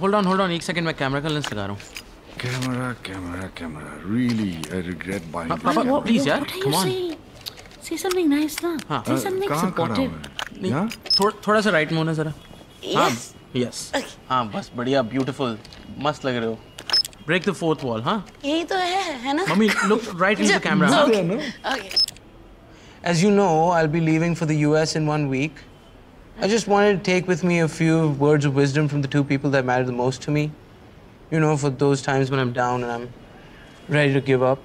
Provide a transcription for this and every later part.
Hold on hold on एक second मैं camera का लेंस लगा रहा हूँ। Camera camera camera really I regret buying पापा प्लीज़ यार come on say something nice ना हाँ. से समथिंग सपोर्टिव थोड़ा थोड़ा सा राइट मोना जरा। हाँ यस हाँ बस बढ़िया ब्यूटीफुल मस्त लग रहे हो। ब्रेक द फोर्थ वॉल हाँ? यही तो है है ना? Mummy look right in the camera okay as you know I will be leaving for the US in one week I just wanted to take with me a few words of wisdom from the two people that matter the most to me. You know, for those times when I'm down and I'm ready to give up.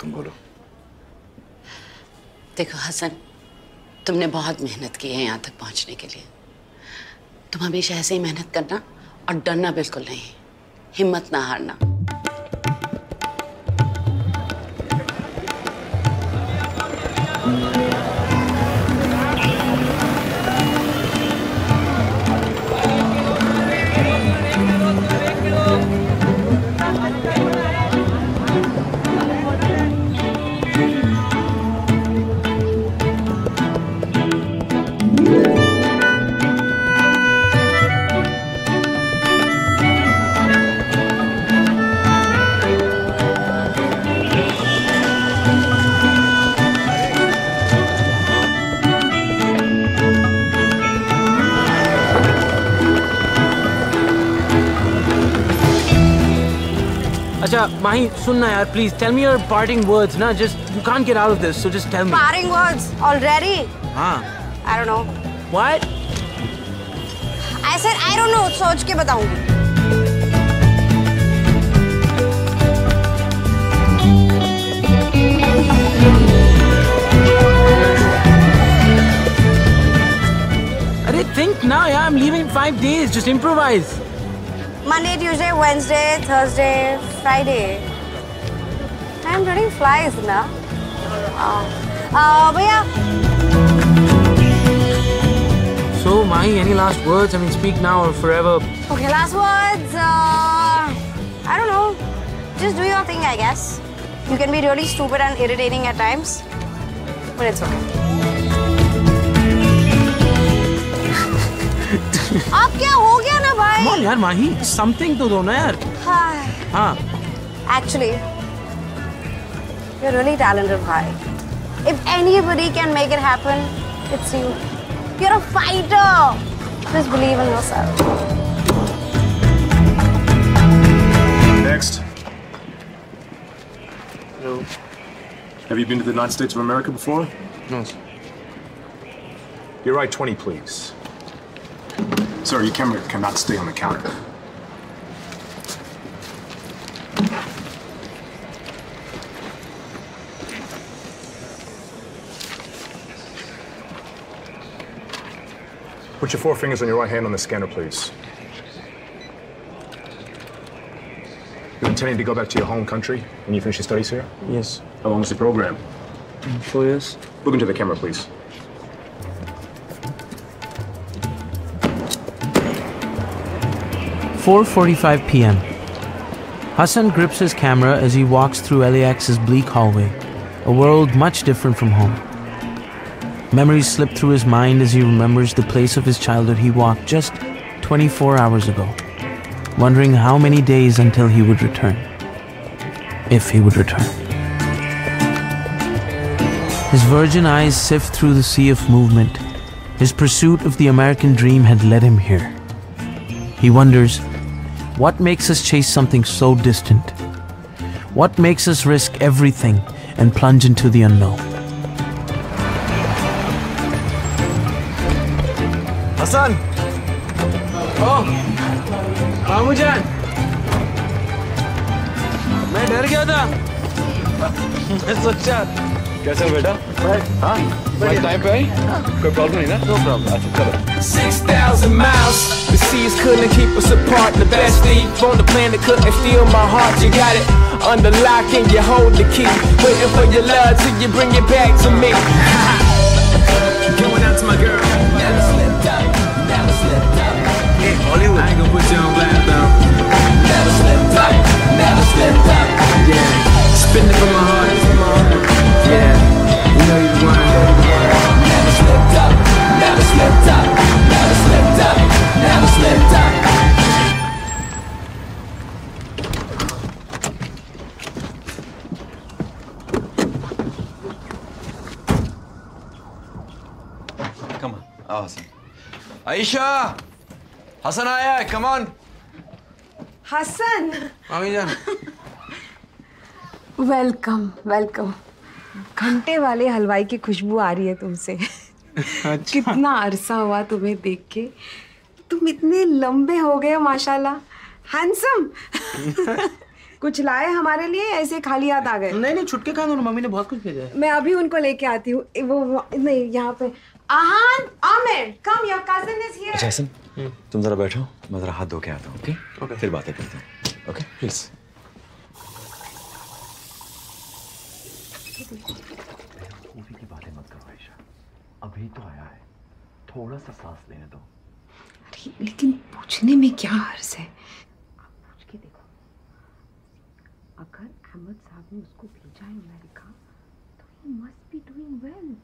तुम बोलो देखो हसन तुमने बहुत मेहनत की है यहाँ तक पहुँचने के लिए तुम हमेशा ऐसे ही मेहनत करना और डरना बिल्कुल नहीं हिम्मत ना हारना Yeah, Mahi, sunna yaar, please tell me your parting words, na? Just you can't get out of this, so just tell me. Parting words already? हाँ. I don't know. What? I said I don't know. सोच के बताऊँगी. अरे think now, yeah. I'm leaving in five days. Just improvise. Monday, Tuesday, Wednesday, Thursday, Friday. I'm running flies ना. Uh, uh, भैया So Mahi any last words I mean speak now or forever Okay, last words. Uh, I don't know. Just do your thing, I guess. You can be really stupid and irritating at times, but it's okay. अब क्या हो गया Come on, yaar, Mahi. Something to do, na yaar. Hi. हाँ. Actually, you're really talented, guy. If anybody can make it happen, it's you. You're a fighter. Just believe in yourself. Next. Hello. Have you been to the United States of America before? No. You're right, 20, please. Sir, your camera cannot stay on the counter. Put your four fingers on your right hand on the scanner, please. You're intending to go back to your home country when you finish your studies here? Yes. How long is the program? Four years. Look into the camera, please. Four forty-five p.m. Hassan grips his camera as he walks through LAX's bleak hallway, a world much different from home. Memories slip through his mind as he remembers the place of his childhood he walked just 24 hours ago, wondering how many days until he would return. If he would return. His virgin eyes sift through the sea of movement. His pursuit of the American dream had led him here. He wonders, what makes us chase something so distant? What makes us risk everything and plunge into the unknown? Hassan! Oh! मामूजान मैं डर गया था मैं सोचा कैसा बेटा हाँ बड़ी टाइम पे आई कोई प्रॉब्लम नहीं ना नो प्रॉब्लम अच्छा चलो 6,000 miles. The seas couldn't keep us apart. The best thief on the planet couldn't steal my heart. You got it under lock and you hold the key. Waiting for your love till you bring it back to me. Going out to my girl. Never slipped up. Never slipped up. Hey, Hollywood. I ain't gonna put you on blast though. Never slipped up. Never slipped up. Yeah. Spinning for my heart. Ayesha Hasan आया है come on Hasan मामी जान welcome welcome घंटे वाले हलवाई की खुशबू आ रही है तुमसे अच्छा। कितना अरसा हुआ तुम्हें देख के तुम इतने लंबे हो गए हो माशाल्लाह हैंडसम कुछ लाए हमारे लिए ऐसे खाली हाथ आ गए नहीं नहीं छुटके खाएँगे मम्मी ने बहुत कुछ भेजा है। मैं अभी उनको लेके आती हूँ। वो, वो नहीं यहाँ पे Aahan Aamir come your cousin is here Jason तुम जरा बैठो मैं जरा हाथ धो के आता हूँ ओके ओके फिर बातें करते हैं। ओके प्लीज़ मूवी की बातें मत करो आयशा। अभी तो आया है। थोड़ा सा सांस लेने दो। अरे लेकिन पूछने में क्या हर्ज है आप पूछ के देखो अगर अहमद साहब ने उसको भेजा है अमेरिका तो he must be doing well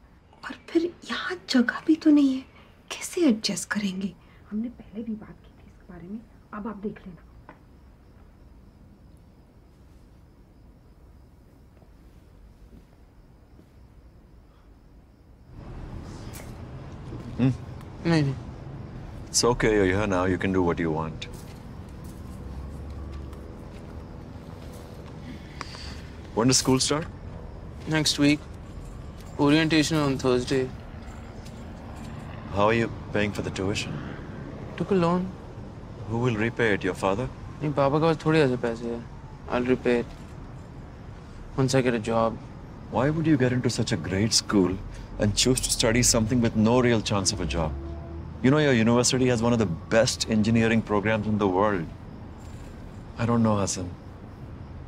और फिर यहाँ जगह भी तो नहीं है कैसे एडजस्ट करेंगे हमने पहले भी बात की थी इस बारे में अब आप देख लेना नहीं नहीं It's okay, you're here now. You can do what you want. When does school start? next week orientation on Thursday How are you paying for the tuition? took a loan Who will repay it? Your father? नहीं पापा के पास थोड़े ऐसे पैसे हैं I'll repay it once I get a job Why would you get into such a great school and choose to study something with no real chance of a job? You know, your university has one of the best engineering programs in the world. I don't know, Hassan.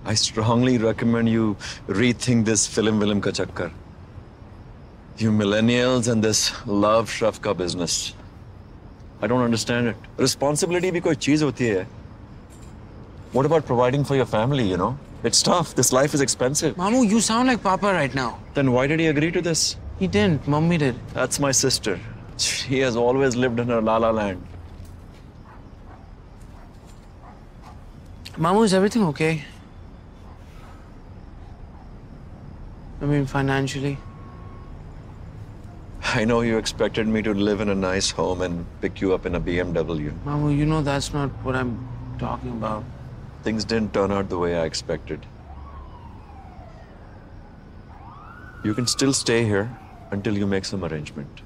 I strongly recommend you rethink this film film ka chakkar. You millennials and this love shafka business. I don't understand it. Responsibility bhi koi cheez hoti hai. What about providing for your family, you know? It's tough. This life is expensive. Mamu you sound like papa right now Then why did he agree to this? he didn't mummy did That's my sister. She has always lived in her la la land. Mamu is everything okay I mean financially I know you expected me to live in a nice home and pick you up in a BMW. Mamu you know that's not what I'm talking about Things didn't turn out the way I expected. You can still stay here until you make some arrangement.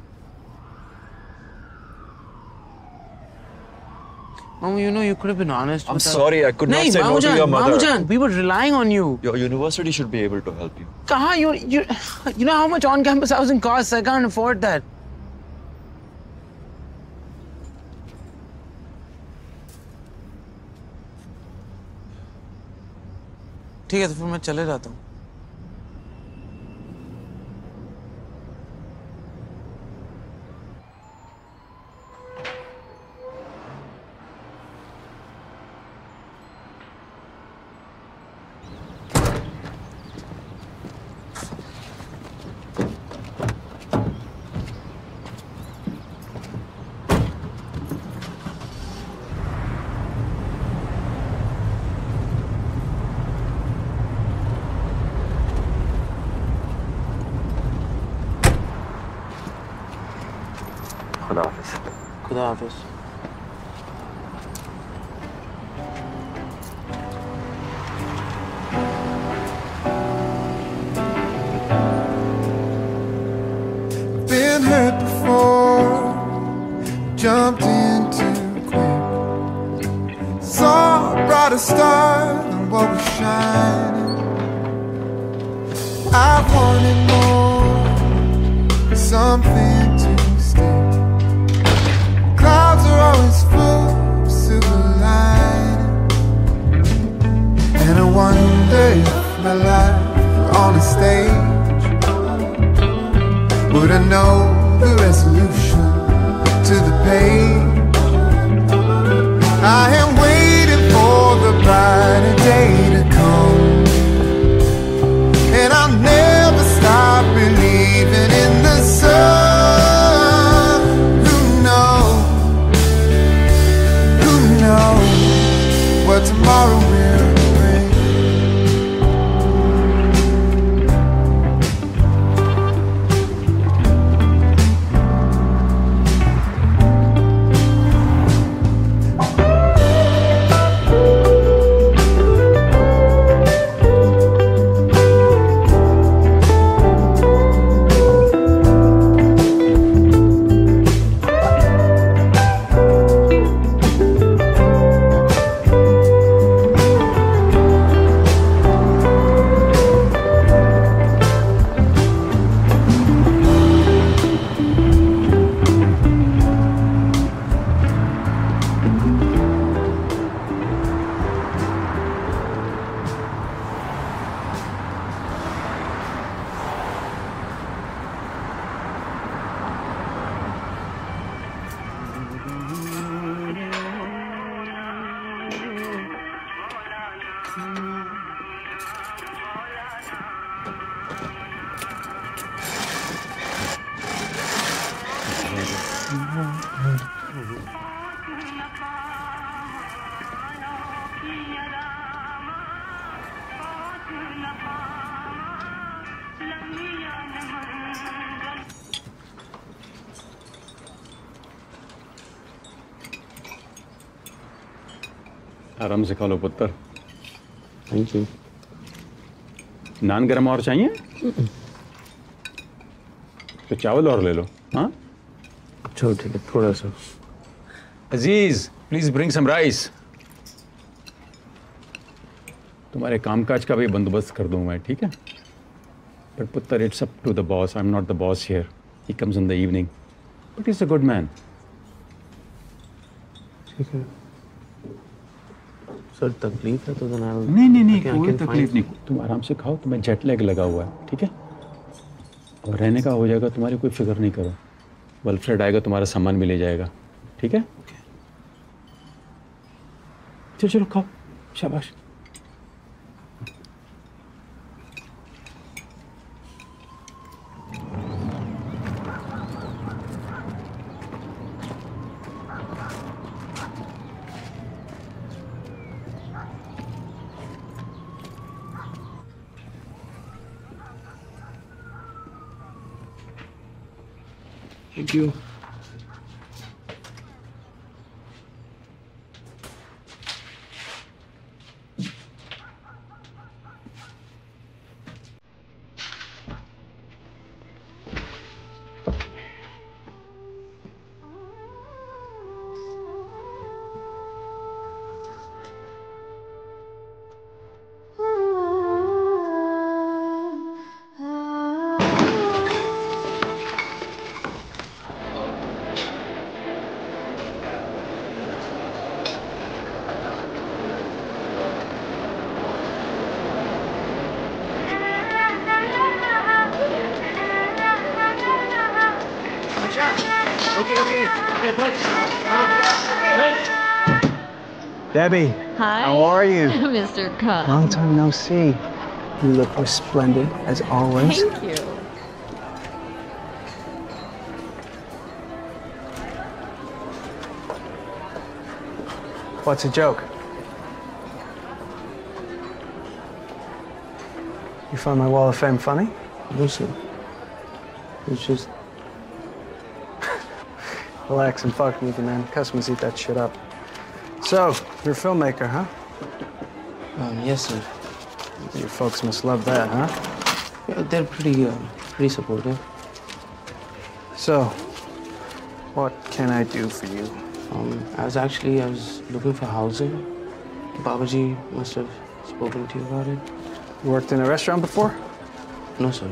Mamu, you know, you could have been honest. I'm with us. sorry, I could not Nahin, say no to Mamujan, your mother. Mamujan, we were relying on you. Your university should be able to help you. Kaha, you, you, you know how much on-campus housing costs? I can't afford that. ठीक है तो फिर मैं चले जाता हूँ आराम से खा लो पुत्र। थैंक यू नान गरम और चाहिए? तो चावल और ले लो। हाँ? चलो ठीक है थोड़ा सा। Aziz please bring some rice तुम्हारे कामकाज का भी बंदोबस्त कर दूँ मैं ठीक है? बट पुत्र it's up to the boss I am not the boss here he comes in the evening but is a good man ठीक है। सर तकलीफ़ है तो नहीं नहीं नहीं कोई तकलीफ़ नहीं। तुम आराम से खाओ तुम्हें जेट लैग लगा हुआ है ठीक है? और रहने का हो जाएगा तुम्हारी कोई फ़िक्र नहीं करो। वेलफेयर आएगा तुम्हारा सामान भी ले जाएगा ठीक है? चलो चलो खाओ। शाबाश। Thank you. Debbie, Hi. how are you? Mr. Cook. Long time no see. You look resplendent as always. Thank you. What's a joke? You find my wall of fame funny? No, sir. It's just Relax and fuck with you, man. Customers eat that shit up. So, you're a filmmaker, huh? um, yes, sir. Your folks must love that, huh? Yeah, they're pretty, uh, pretty supportive. So, what can I do for you? Um, I was actually I was looking for housing. Babaji must have spoken to you about it. You worked in a restaurant before? No, sir.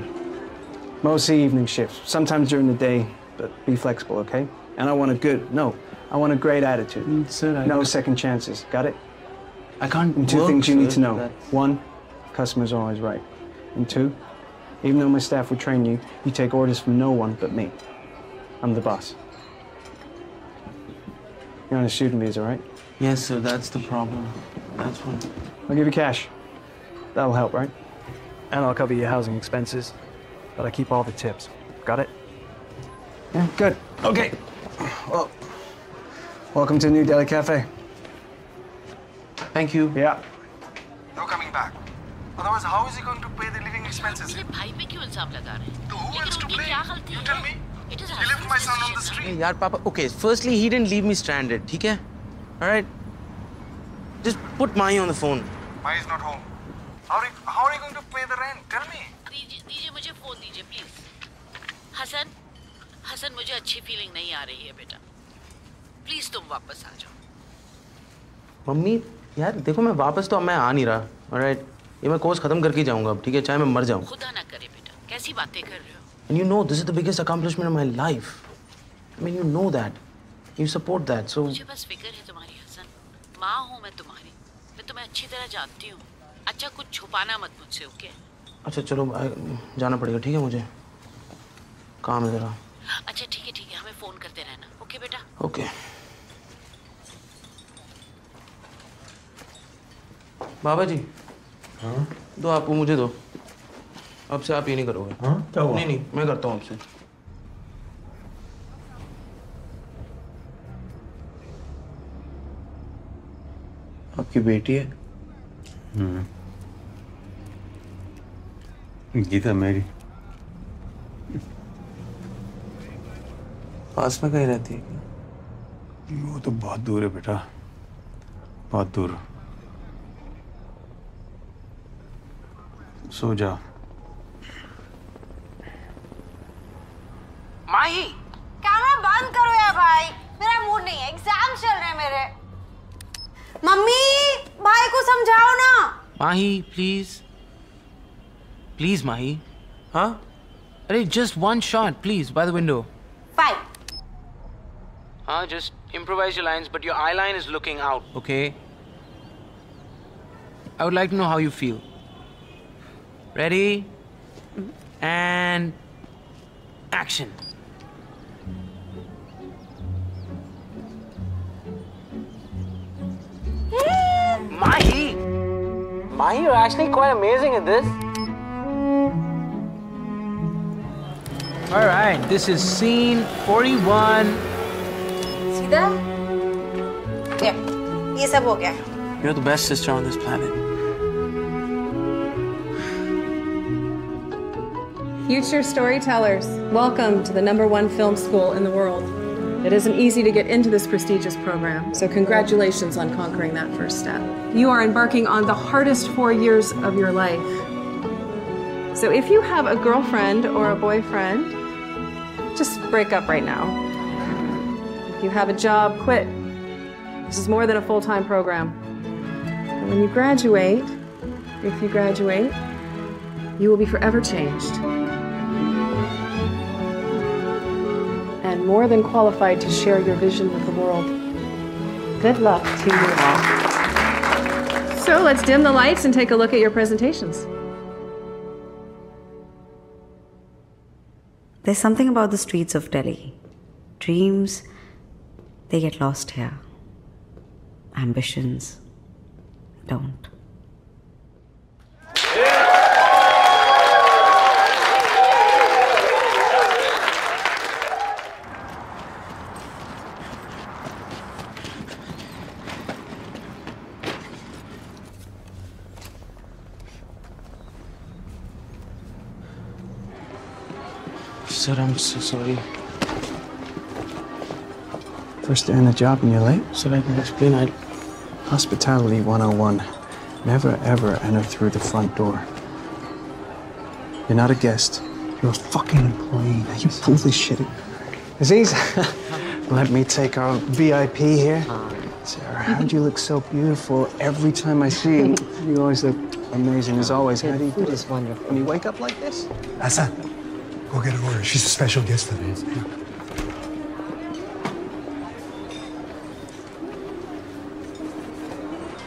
Mostly evening shifts, sometimes during the day, but be flexible, okay? And I want a good, no, I want a great attitude. Mm, sir, I No second chances, got it? I can't. And two work, things you need to know. That's- One, customer's are always right. And two, even though my staff would train you, you take orders from no one but me. I'm the boss. You're on a student visa, right? Yes, sir. That's the problem. That's what. I'll give you cash. That'll help, right? And I'll cover your housing expenses, but I keep all the tips. Got it? Yeah, good. Okay. Well, Welcome to New Delhi Cafe. Thank you. Yeah. No coming back. Otherwise, how is he going to pay the living expenses? तो who else to blame? You tell me. It is he left my son on the street. Yeah, Papa. Okay, firstly, he didn't leave me stranded. ठीक है? All right. Just put Mahi on the phone. Mahi is not home. How are you, how are you going to pay the rent? Tell me. दीजिए मुझे phone दीजिए please. Hassan, Hasan मुझे अच्छी feeling नहीं आ रही है बेटा प्लीज़ तुम वापस आ जाओ। मम्मी यार देखो मैं वापस तो अब मैं आ नहीं रहा right ये मैं कोर्स खत्म करके जाऊँगा अब ठीक है? चाहे मैं मर जाऊँ। खुदा ना करे बेटा कैसी बातें कर रहे हो? And you know this is the biggest accomplishment of my life. I mean you know that. You support that so मुझे बस फ़िक्र है तुम्हारी हसन। माँ हूँ मैं तुम्हारी। मैं तुम्हें अच्छी तरह जानती हूँ। अच्छा कुछ छुपाना मत मुझसे ओके अच्छा चलो जाना पड़ेगा ठीक है मुझे? काम है ज़रा। अच्छा ठीक है ठीक है हमें फ़ोन करते रहना ओके बेटा? ओके बाबा जी। हाँ? दो आप वो मुझे दो। अब से आप ये नहीं करोगे। हाँ? क्या हुआ? नहीं नहीं मैं करता हूँ आपसे। आपकी बेटी है? हम्म। गीता मेरी। पास में कहीं रहती है क्या? वो तो बहुत दूर है बेटा। बहुत दूर। सो जा। माही कैमरा बंद करो यार भाई। मेरा मूड नहीं है एग्ज़ाम चल रहे मेरे। मम्मी भाई को समझाओ ना। Mahi please please Mahi. हाँ? अरे just one shot please by the window fine हाँ just improvise your lines but your eye line is looking out okay I would like to know how you feel Ready? And action. Mahi! Mahi, you're actually quite amazing at this. Alright, this is scene 41. सीधा ये ये सब हो गया You're the best sister on this planet. Future storytellers, welcome to the number one film school in the world. It isn't easy to get into this prestigious program, so congratulations on conquering that first step. You are embarking on the hardest four years of your life. So if you have a girlfriend or a boyfriend, just break up right now. If you have a job, quit. This is more than a full time program. And when you graduate, if you graduate, you will be forever changed. And more than qualified to share your vision with the world. Good luck to you all. So let's dim the lights and take a look at your presentations. There's something about the streets of Delhi. Dreams, they get lost here. Ambitions don't. Sir, I'm so sorry. First day on the job and you're late? Sir, I can explain. I Hospitality 101. Never ever enter through the front door. You're not a guest. You're a fucking employee. Now you pull this shit. Aziz, let me take our VIP here. Sarah, how do you look so beautiful every time I see you? You always look amazing as always. How do you do this? wonderful. When you wake up like this? Hassan, go get her order. She's a special guest today.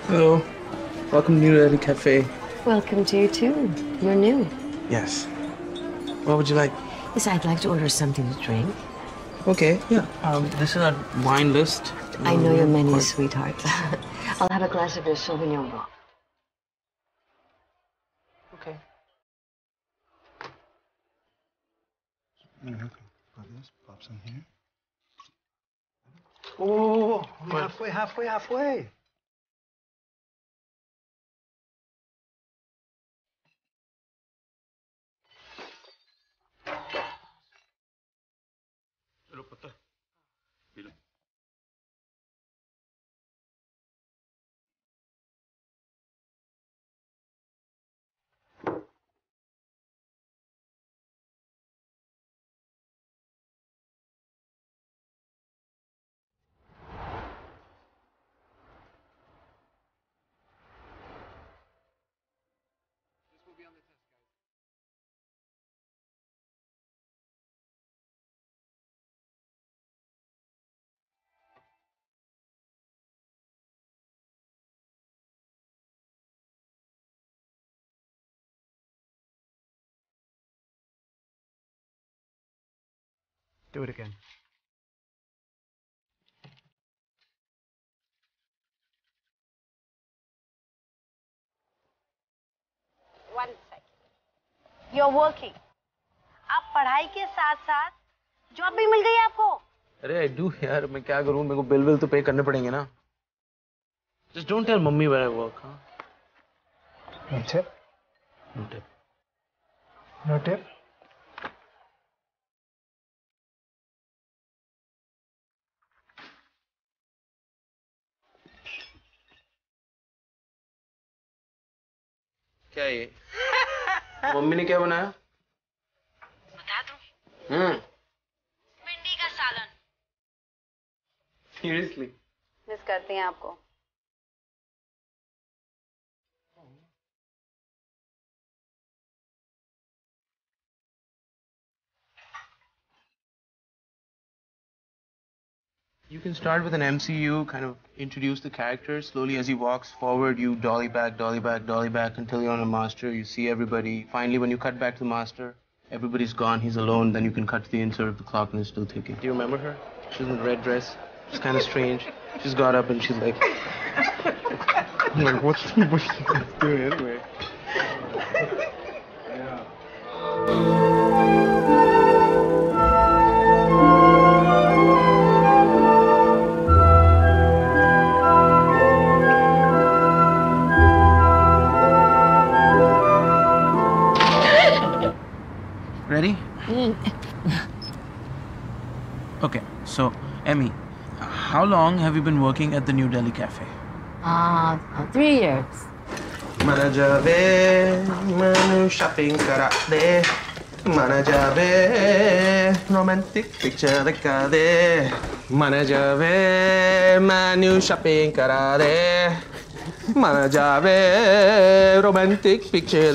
Hello. Welcome to New Delhi Cafe. Welcome to you too. You're new. Yes. What would you like? Yes, I'd like to order something to drink. Okay, yeah. Um, this is our wine list. I know your menu, sweetheart. I'll have a glass of your Sauvignon Blanc. Okay. Put this, pop some here. Whoa, whoa, whoa, whoa Halfway, halfway, halfway. चलो पुत्र P Do it again. You're working. आप पढ़ाई के साथ साथ job भी मिल गई आपको? अरे आई डू यार. मैं क्या करूँ? मेरे को बिल बिल तो पे करने पड़ेंगे ना. Just don't tell mummy where I work हाँ. No tip no tip no tip क्या ये? मम्मी ने क्या बनाया? बता दूँ। हम्म। भिंडी का सालन। सीरियसली मिस करती हैं आपको। You can start with an MCU, kind of introduce the character. Slowly, as he walks forward, you dolly back, dolly back, dolly back until you're on a master. You see everybody. Finally, when you cut back to the master, everybody's gone. He's alone. Then you can cut to the insert of the clock and it's still ticking. Do you remember her? She's in a red dress. She's kind of strange. She's got up and she's like, I'm like, what's what's she doing anyway? Ready? so Emmy, how long have you been working at the New Delhi Cafe? Uh, three years. Mana jabe, manu shopping kara. Mana jabe, romantic picture dekha de. Mana jabe, manu shopping kara de. Mana jabe, romantic picture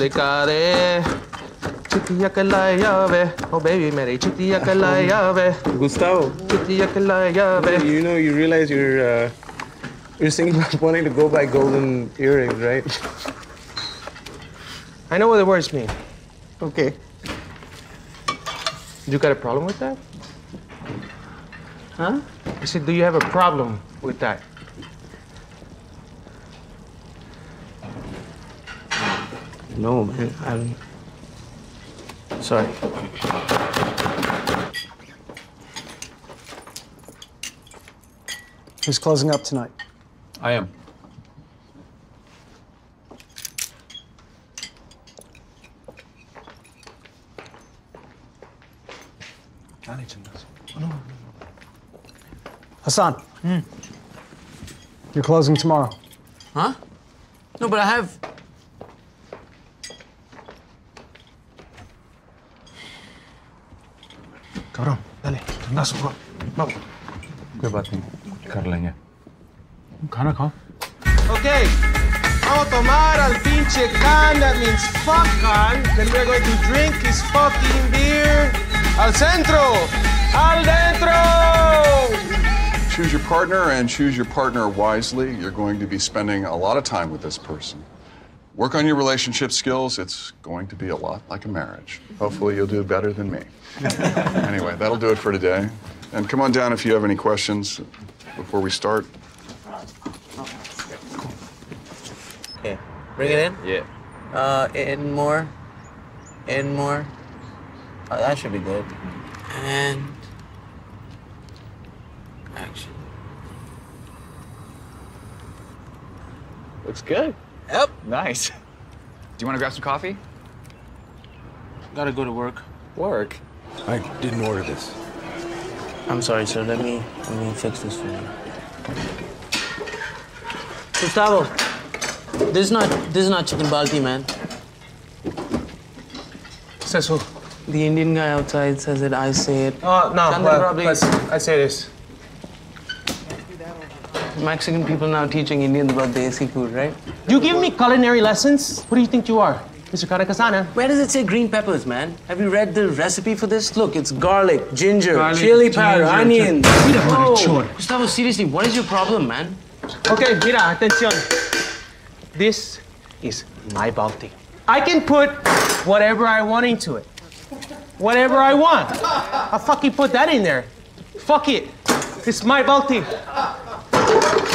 dekha de. Chittiya kalayave, oh baby Mary, chittiya kalayave. Gustavo. Chittiya kalayave. You know, you realize you're uh, you're singing about wanting to go buy golden earrings, right? I know what the words mean. Okay. You got a problem with that? Huh? I said, do you have a problem with that? No, man. I don't. Sorry. Who's closing up tonight? I am. Hassan. Hmm. You're closing tomorrow. Huh? No, but I have. Masuk bro. Bro. Gue batin Carlanya. Cana huh? Okay. Vamos a tomar al pinche can, that means fuck can. Then we're going to drink his fucking beer. Al centro! Al dentro! Choose your partner and choose your partner wisely. You're going to be spending a lot of time with this person. Work on your relationship skills. It's going to be a lot like a marriage. Hopefully, you'll do better than me. anyway, that'll do it for today. And come on down if you have any questions before we start. Okay. Bring it in. Yeah. Uh, in more. In more. Oh, that should be good. And action. Looks good. Yep. Nice. Do you want to grab some coffee? Gotta go to work. Work? I didn't order this. I'm sorry, sir. Let me let me fix this for you. Gustavo, this is not this is not chicken balti, man. Says who? The Indian guy outside says it. I say it. Oh, no. Chandra well, probably- I say this. Mexican people now teaching Indians about desi food, right? You give me culinary lessons? What do you think you are? Mr. Karakasana? Where does it say green peppers, man? Have you read the recipe for this? Look, it's garlic, ginger, Garlic, chili powder, onions. Mira, Oh, Gustavo, seriously, what is your problem, man? Okay, mira, atención. This is my balti. I can put whatever I want into it. Whatever I want. I fucking put that in there. Fuck it. It's my balti.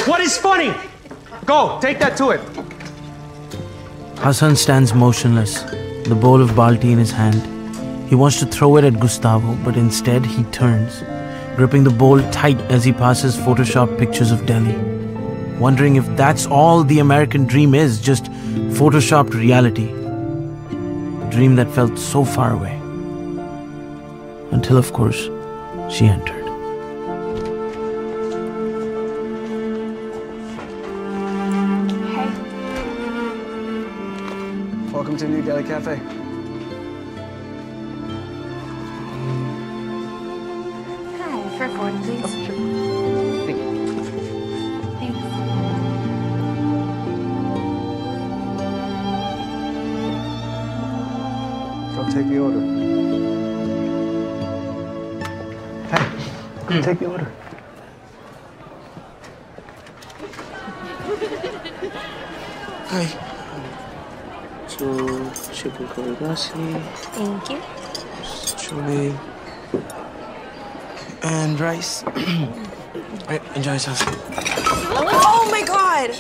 What is funny? Go, take that to it. Hassan stands motionless, the bowl of balti in his hand. He wants to throw it at Gustavo, but instead he turns, gripping the bowl tight as he passes Photoshop pictures of Delhi, wondering if that's all the American dream is just Photoshopped reality. A dream that felt so far away. Until, of course, she entered. Welcome to New Delhi Cafe. Hi, for four, please. Oh, Thanks. Go take the order. Hey, go take the order. Hi. So, chicken curry lassi, Thank you. chole, and rice. right, enjoy sauce. Oh my god!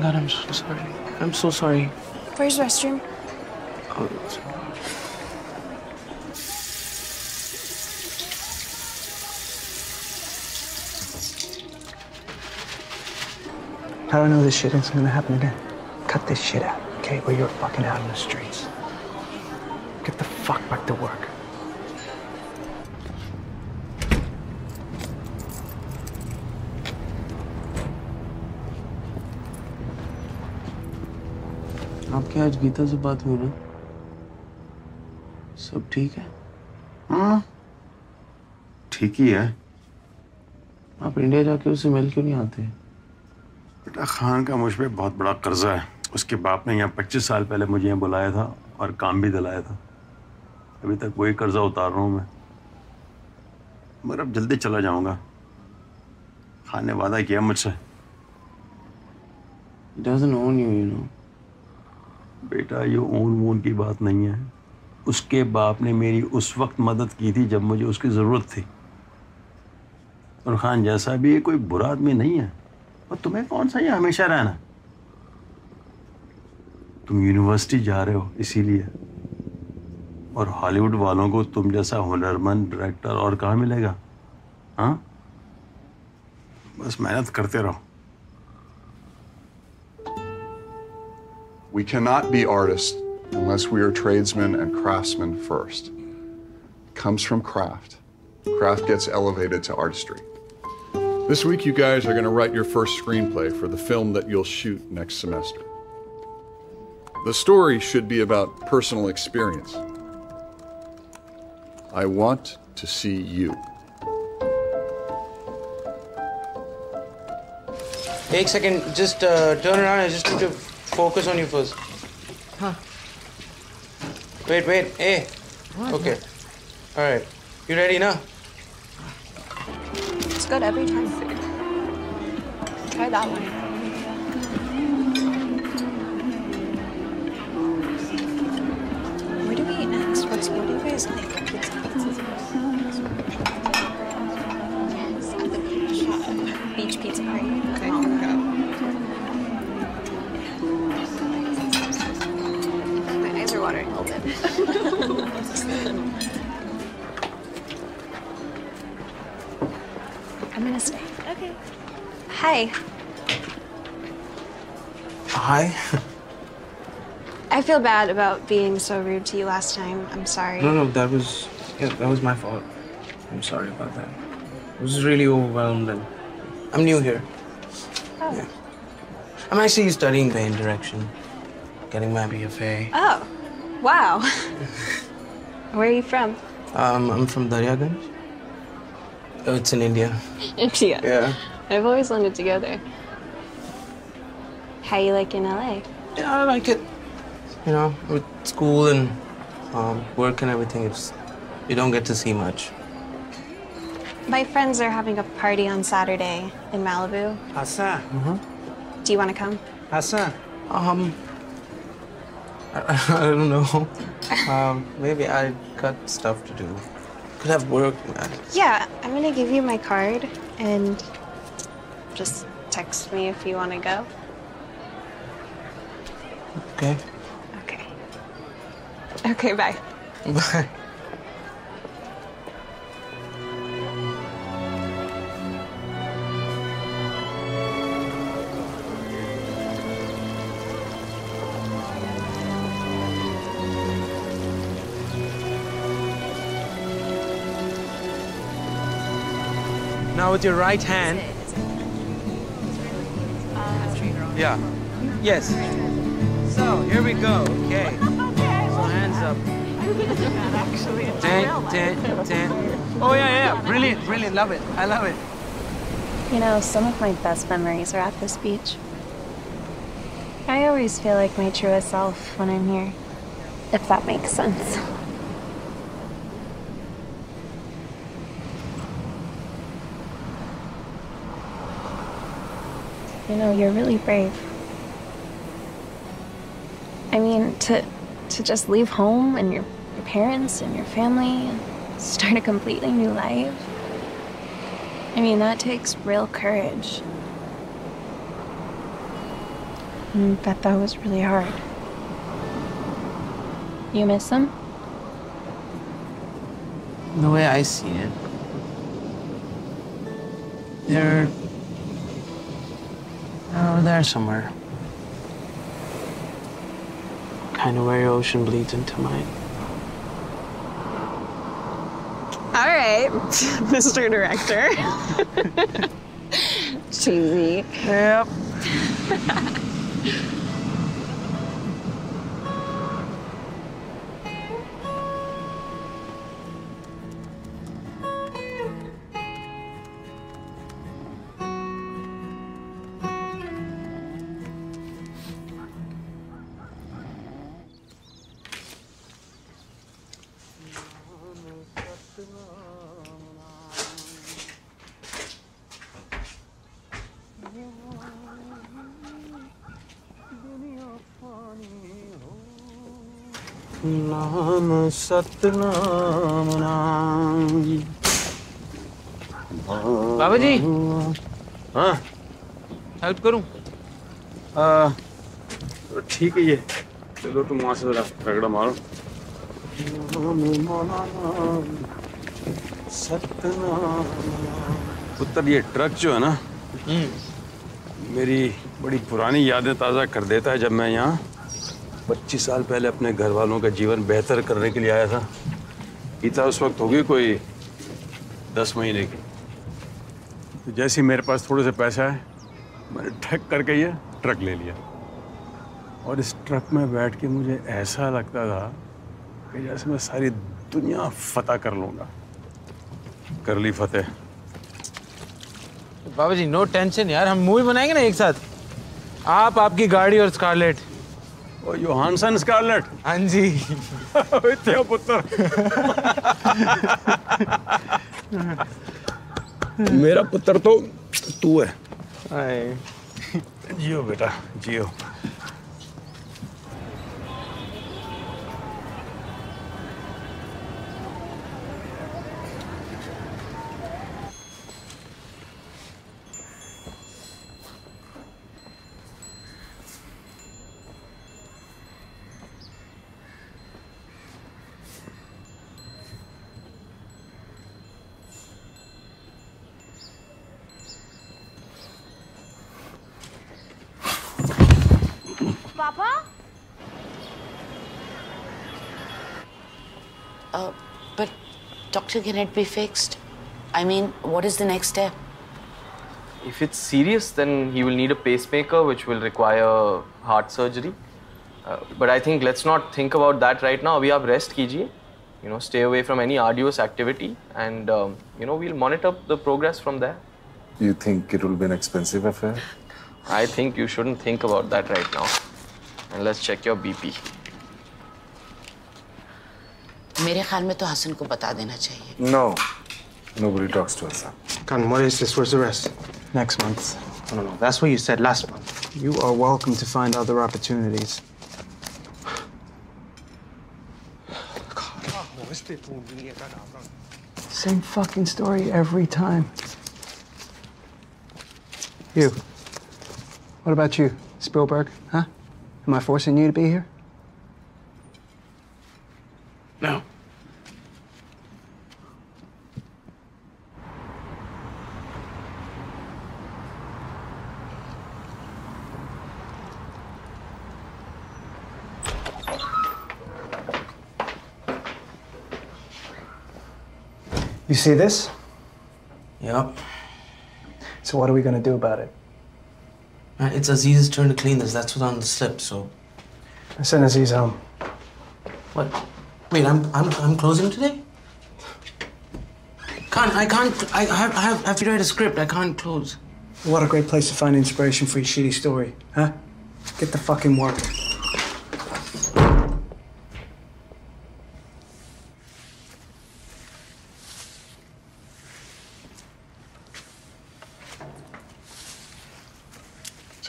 God, I'm so sorry. I'm so sorry. Where's the restroom? Oh, it's- How do I know this shit isn't gonna happen again? Cut this shit out, okay? Or you're fucking out in the streets. Get the fuck back to work. आपके आज गीता से बात हुई ना सब ठीक है हाँ ठीक ही है आप इंडिया जाके उससे मिल क्यों नहीं आते बेटा खान का मुझ पे बहुत बड़ा कर्जा है उसके बाप ने यहाँ पच्चीस साल पहले मुझे यहाँ बुलाया था और काम भी दिलाया था। अभी तक वही कर्जा उतार रहा हूँ मैं। मगर अब जल्दी चला जाऊँगा। खान ने वादा किया मुझसे. बेटा ये ओन वोन की बात नहीं है। उसके बाप ने मेरी उस वक्त मदद की थी जब मुझे उसकी ज़रूरत थी। और खान जैसा भी ये कोई बुरा आदमी नहीं है। और तुम्हें कौन सा ये हमेशा रहना? तुम यूनिवर्सिटी जा रहे हो इसीलिए और हॉलीवुड वालों को तुम जैसा हुनरमंद डायरेक्टर और कहाँ मिलेगा हाँ बस मेहनत करते रहो We cannot be artists unless we are tradesmen and craftsmen first. comes from craft. Craft gets elevated to artistry. This week, you guys are going to write your first screenplay for the film that you'll shoot next semester. The story should be about personal experience. I want to see you. Take second, just uh, turn around. I just need to focus on you first. Huh. Wait, wait. Hey. What? Okay. All right. You ready now? It's good every time. Try that one. What's, what do you guys like? Pizza? At the beach. Beach pizza party. Okay, My eyes are watering a little bit. I'm gonna stay. Okay. Hi. Hi. I feel bad about being so rude to you last time. I'm sorry. No, no, that was yeah, that was my fault. I'm sorry about that. I was really overwhelmed and I'm new here. Oh. Yeah. I'm actually studying paint direction, getting my BFA. Oh, wow. Where are you from? Um, I'm from Daryaganj. Oh, it's in India. India. Yeah. I've always wanted to go there. How you like in LA? Yeah, I like it. You know, with school and um, work and everything, it's you don't get to see much. My friends are having a party on Saturday in Malibu. Hassan. Do you want to come? Hassan. Um, I, I don't know. Um, maybe I got stuff to do. Could have work, man. Yeah, I'm gonna give you my card and just text me if you want to go. Okay. Okay. Okay, bye. Bye. Now with your right hand. Um, yeah. Yes. So here we go. Okay. So hands up. Actually, it's Ten, ten, ten. Oh yeah, yeah. Brilliant, brilliant. Love it. I love it. You know, some of my best memories are at this beach. I always feel like my truest self when I'm here, if that makes sense. You know, you're really brave. I mean, to to just leave home and your your parents and your family and start a completely new life. I mean, that takes real courage. I bet that was really hard. You miss them? The way I see it, they're oh, over there somewhere. Kind of where your ocean bleeds into mine. All right, Mr. Director. Cheesy. Yep. Satnam नाम। बाबा जी। हाँ। Help करूँ? तो ठीक है ये। चलो तुम वहाँ से जरा रगड़ा मारो। पुत्र ये ट्रक जो है ना मेरी बड़ी पुरानी यादें ताज़ा कर देता है जब मैं यहाँ 25 साल पहले अपने घर वालों का जीवन बेहतर करने के लिए आया था। गीता उस वक्त होगी कोई दस महीने की? तो जैसे ही मेरे पास थोड़े से पैसा है मैंने ठक करके ये ट्रक ले लिया। और इस ट्रक में बैठ के मुझे ऐसा लगता था कि जैसे मैं सारी दुनिया फतह कर लूँगा। कर ली फतेह। बाबा जी नो टेंशन यार हम मूवी बनाएँगे ना एक साथ? आप आपकी गाड़ी और स्कारलेट ओ स्कारलेट हाँ जी पुत्र मेरा पुत्र तो तू है जियो बेटा जियो Papa? Uh, but, doctor, can it be fixed? I mean, what is the next step? If it's serious, then he will need a pacemaker, which will require heart surgery. Uh, but I think let's not think about that right now. We have rest kijiye. You know, stay away from any arduous activity, and um, you know we'll monitor the progress from there. You think it will be an expensive affair? I think you shouldn't think about that right now. And let's check your BP. मेरे ख्याल में तो हसन को बता देना चाहिए No. Nobody talks to us. Karan, what is this? Where's the rest? Next month. No, no, no. That's what you said last month. You are welcome to find other opportunities. Same fucking story every time. You. What about you? Spielberg, huh? Am I forcing you to be here? No. You see this? Yep. So what are we gonna do about it? Uh, It's Aziz's turn to clean this. That's what's on the slip, so. Send Aziz home. What? Wait, I'm I'm I'm closing today? Can't I can't I I have I have, I have to write a script. I can't close. What a great place to find inspiration for your shitty story, huh? Get the fucking work.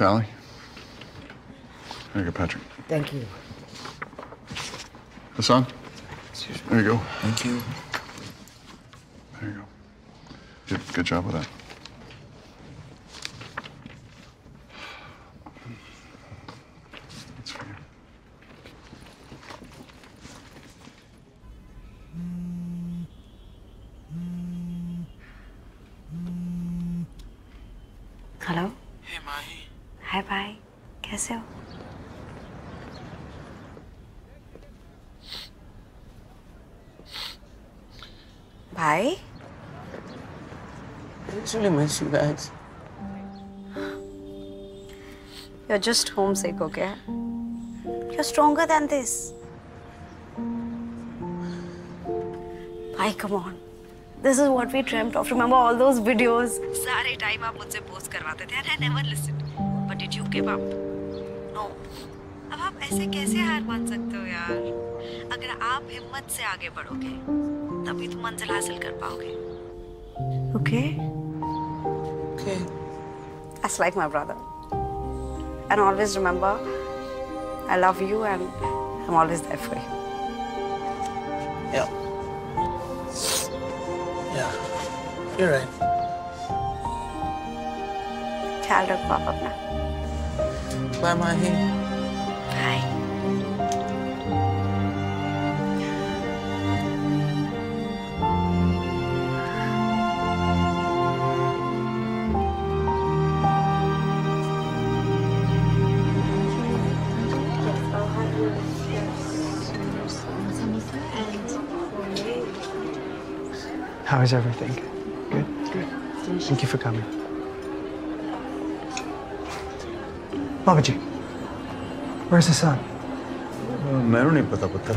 Sally? There you go, Patrick. Thank you. Hassan? There you go. Thank you. There you go. Good, good job with that. That's for you. Hello हाय भाई कैसे हो भाई I actually miss you guys. You're just homesick, okay? You're stronger than this. Bhai, come on. This is what we dreamt of. Remember all those videos? सारे time आप मुझसे post करवाते थे and I never listened. Did you give up? No. अब आप ऐसे कैसे हार मान सकते हो यार? अगर आप हिम्मत से आगे बढ़ोगे, तभी तुम मंजिल हासिल कर पाओगे. Okay? Okay. That's like my brother. And always remember, I love you and I'm always there for you. Yeah. Yeah. You're right. ख्याल रखो आप अपना Bye, Mahi. How is everything? Good? Good. Thank you for coming. बाबा जी वैसे sir मैं नहीं पता पुत्र।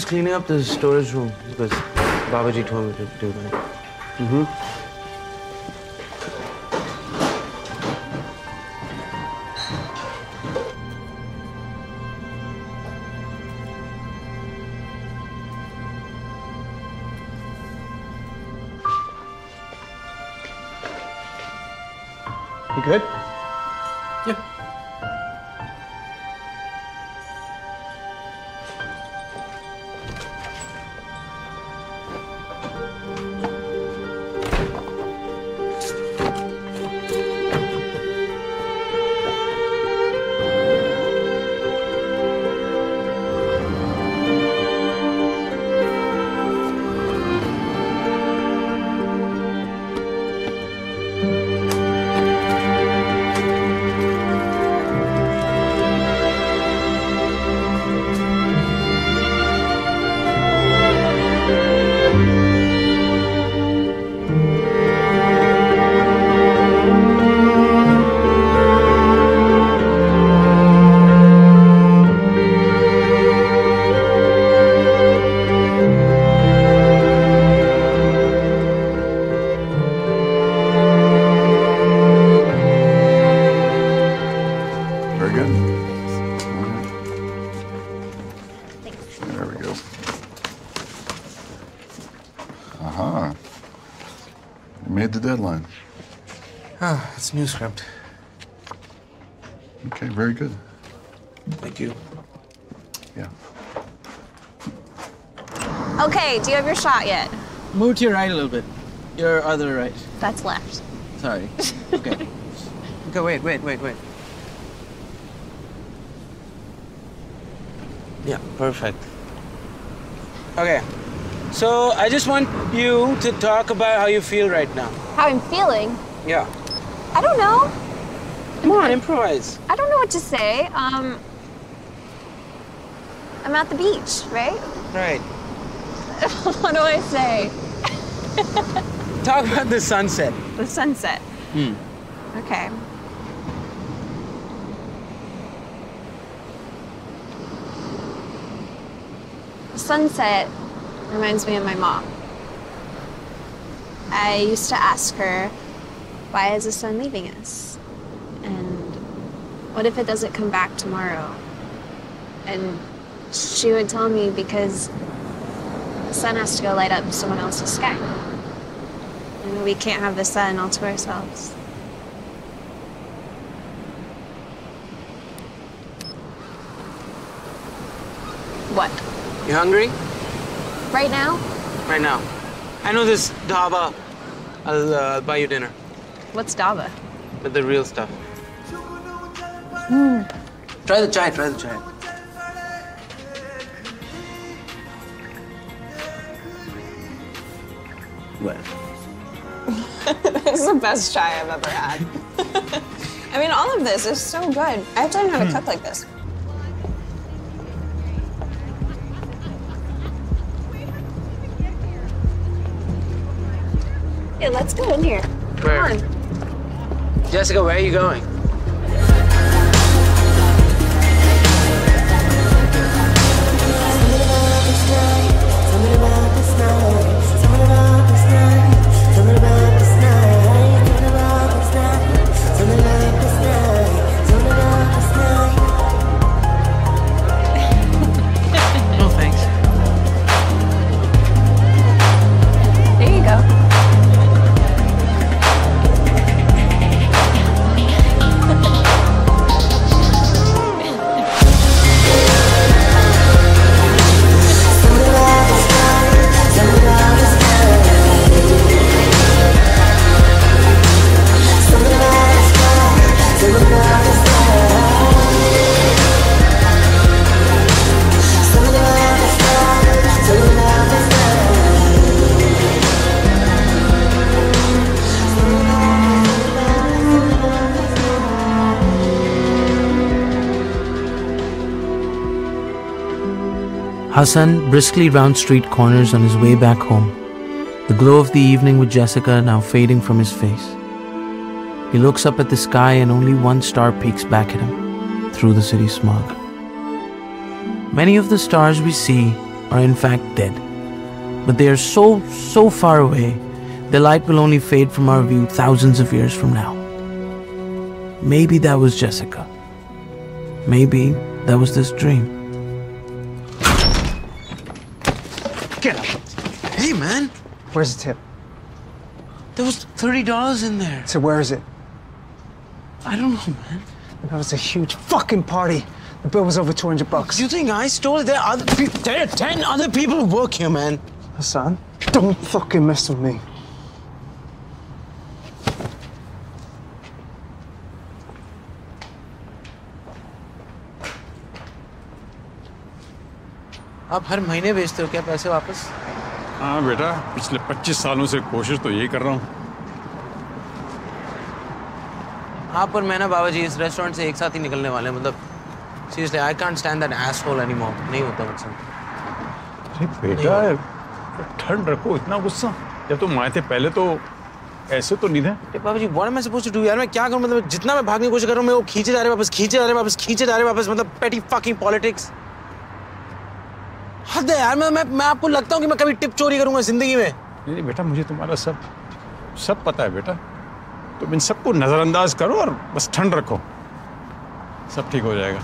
Just cleaning up the storage room because Babaji told me to do that. Mm-hmm. It's new script. Okay, very good. Thank you. Yeah. Okay, do you have your shot yet? Move to your right a little bit. Your other right. That's left. Sorry. Okay. okay, wait, wait, wait, wait. Yeah, perfect. Okay. So I just want you to talk about how you feel right now. How I'm feeling? Yeah. I don't know. Come on, improvise. I don't know what to say. Um, I'm at the beach, right? Right. what do I say? Talk about the sunset. The sunset. Hmm. Okay. The sunset reminds me of my mom. I used to ask her, why is the sun leaving us? And what if it doesn't come back tomorrow? And she would tell me because the sun has to go light up someone else's sky. And we can't have the sun all to ourselves. What? You hungry? Right now? Right now. I know this dhaba. I'll uh, buy you dinner. What's Dhaba? But the real stuff. Mm. Try the chai, try the chai. Well. this is the best chai I've ever had. I mean, all of this is so good. I have to learn how to cook like this. Yeah, let's go in here. Jessica, where are you going? Hassan briskly rounds street corners on his way back home, the glow of the evening with Jessica now fading from his face. He looks up at the sky and only one star peeks back at him through the city smog. Many of the stars we see are in fact dead, but they are so, so far away, their light will only fade from our view thousands of years from now. Maybe that was Jessica. Maybe that was this dream. Where's the tip? There was $30 in there. So where is it? I don't know, man. That was a huge fucking party. The bill was over 200 bucks. Do you think I stole it? There are other people. There are 10 other people who work here, man. Hassan, don't fucking mess with me. आप हर महीने भेजते हो क्या पैसे वापस हाँ बेटा पिछले 25 सालों से कोशिश तो यही कर रहा हूँ। आप और मैं ना बाबा जी इस रेस्टोरेंट से एक साथ ही निकलने वाले हैं मतलब seriously I can't stand that asshole anymore नहीं होता मुझसे अरे बेटा ठंड रखो इतना गुस्सा। जब तुम आए थे पहले तो ऐसे तो नहीं थे। बाबा जी what am I supposed to do यार? मैं क्या करूँ? मतलब जितना मैं भागने की कोशिश कर रहा हूँ मैं वो खींचे जा रहे वापस खींचे जा रहे वापस खींचे जा रहे वापस मतलब पेटी फकिंग पॉलिटिक्स हद दे यार मैं मैं मैं आपको लगता हूँ कि मैं कभी टिप चोरी करूँगा ज़िंदगी में नहीं नहीं बेटा मुझे तुम्हारा सब सब पता है बेटा तुम इन सबको नज़रअंदाज करो और बस ठंड रखो सब ठीक हो जाएगा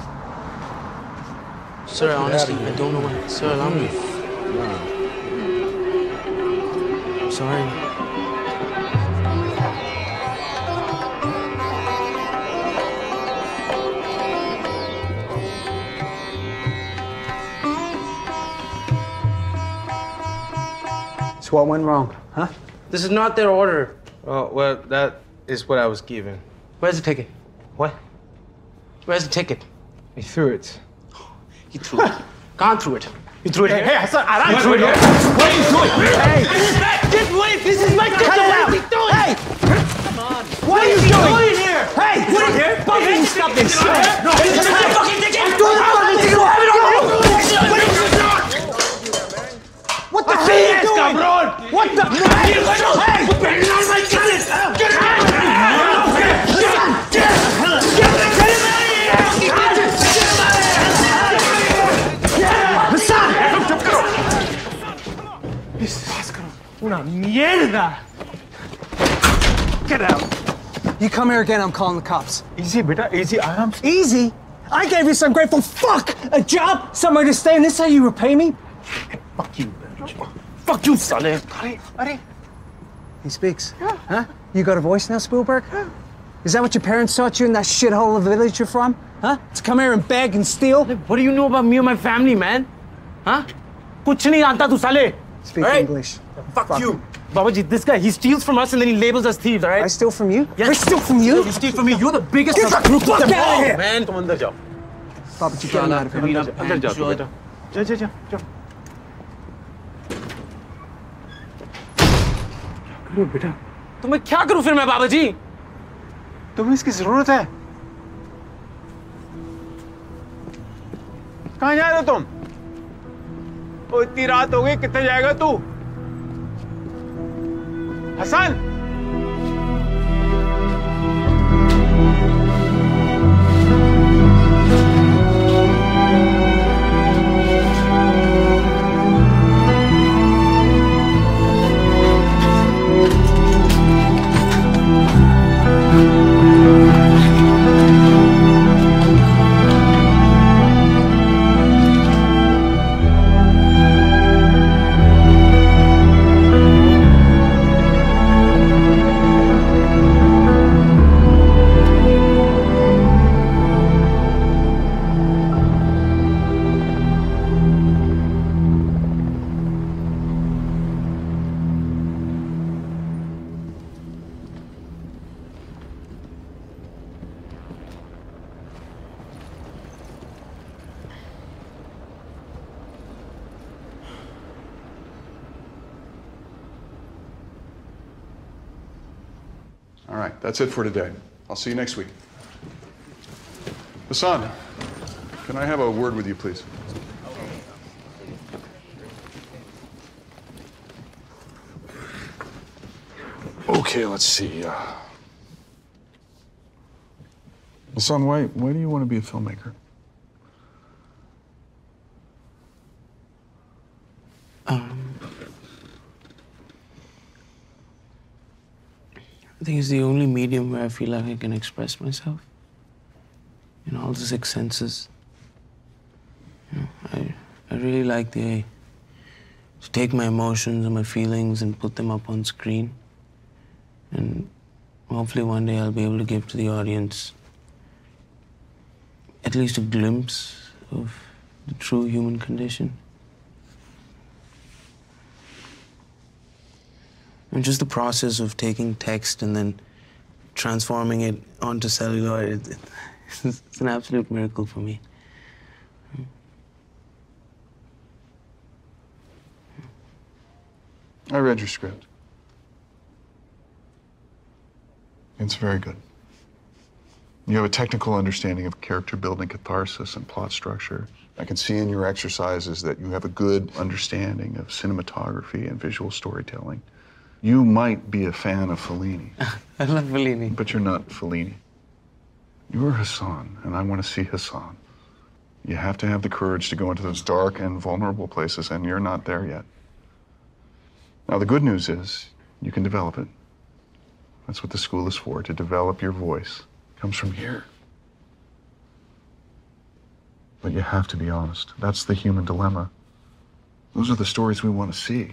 Sir, honestly, I don't know why. Sir, allow me. Sorry. So what went wrong, huh? This is not their order. Oh, well, that is what I was given. Where's the ticket? What? Where's the ticket? He threw it. He threw it. Gone through it. You threw it Hey, here. hey, Hassan, I You threw it here. What are you doing? Hey. this is Just wait. This is my ticket. Cut it What out. is he doing? Hey. Come on. What are you is doing? here? Hey, what are here? you fucking stop this? No, this is my fucking ticket. I'm doing the fucking ticket. Have it all. What the hell are you doing? cabrón. What the? Hey, Hey! Bring on my ticket. Get it out. Una mierda! Get out! You come here again, I'm calling the cops. Easy, beta. Easy. I am. Easy? I gave you some grateful fuck! A job, somewhere to stay, and this how you repay me? Fuck you, Fuck you, Sonny. Buddy, buddy. He speaks. Yeah. Huh? You got a voice now, Spielberg? Yeah. Is that what your parents taught you in that shithole of a village you're from? Huh? To come here and beg and steal? What do you know about me and my family, man? Huh? Kuch nahi aanta tu. Speak right? English. Fuck, Fuck you. Babaji, this guy, he steals from us and then he labels us thieves, all right? I steal from you? Yes. I steal from you? You steal from me. You're the biggest... Get the fuck out of here! Man, come on, Babaji, get him out of here. Andar jao, beta. Jao, jao. करो बेटा. तो मैं क्या करूँ फिर मैं, बाबा जी? तुम्हें इसकी ज़रूरत है। कहा जा रहे हो तुम? ओ, इतनी रात हो गई, कितने जाएगा तू? Hasan! That's it for today. I'll see you next week. Hassan, can I have a word with you, please? Okay, let's see. Uh, Hassan, why, why do you want to be a filmmaker? Think it's the only medium where I feel like I can express myself. You know, all the six senses. You know, I, I really like the to take my emotions and my feelings and put them up on screen. And hopefully one day I'll be able to give to the audience at least a glimpse of the true human condition. And just the process of taking text and then transforming it onto celluloid, it, it's an absolute miracle for me. I read your script. It's very good. You have a technical understanding of character building, catharsis, and plot structure. I can see in your exercises that you have a good understanding of cinematography and visual storytelling. You might be a fan of Fellini. I love Fellini. But you're not Fellini. You're Hassan, and I want to see Hassan. You have to have the courage to go into those dark and vulnerable places, and you're not there yet. Now, the good news is you can develop it. That's what the school is for, to develop your voice. It comes from here. But you have to be honest. That's the human dilemma. Those are the stories we want to see.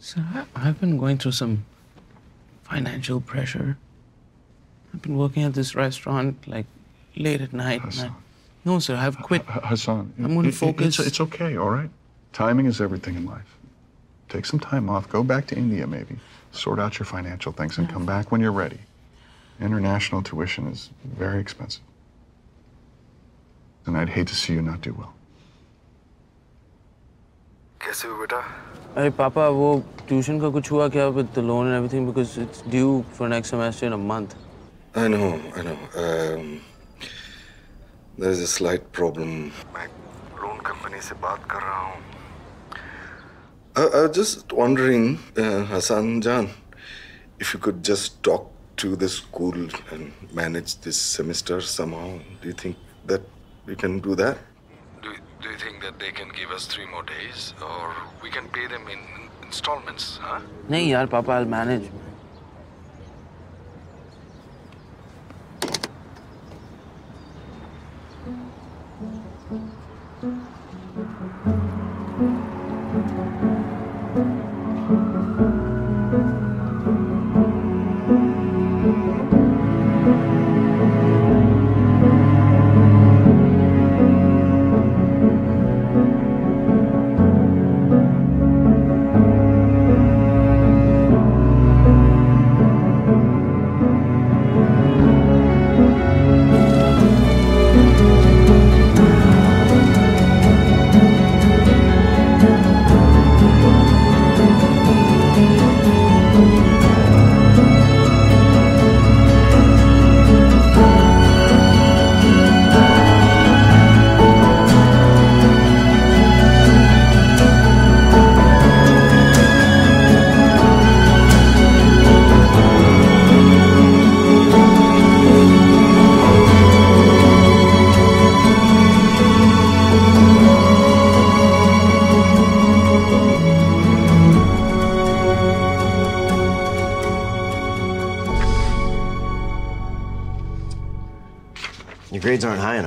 So I've been going through some financial pressure. I've been working at this restaurant like late at night. and I- no, sir, I've quit. H- Hassan, I'm going to focus. It's, it's okay, all right? Timing is everything in life. Take some time off. Go back to India, maybe. Sort out your financial things and come back when you're ready. International tuition is very expensive. And I'd hate to see you not do well. कैसे हो बेटा? अरे पापा वो tuition का कुछ हुआ क्या with the loan and everything because it's due for next semester in a month I know I know there is a slight problem मैं लोन कंपनी से बात कर रहा हूँ। I I just wondering Hasan जान if you could just talk to the school and manage this semester somehow do you think that we can do that you think that they can give us three more days? Or we can pay them in installments, huh? No, Papa, I'll manage.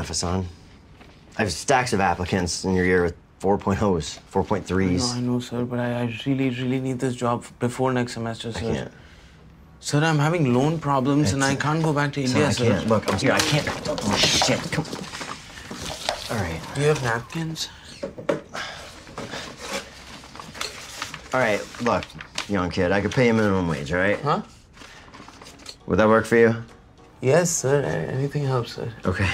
Enough, Hassan. I have stacks of applicants in your year with 4.0s, 4.3s. I know, I know, sir, but I, I really, really need this job before next semester, sir. can't. Sir, I'm having loan problems and I can't go back to India, I sir. can't. Look, I'm here. I can't. Oh, shit. Come All right. Do you have napkins? All right, look, young kid, I could pay you minimum wage, all right? Huh? Would that work for you? Yes, sir. Anything helps, sir. Okay.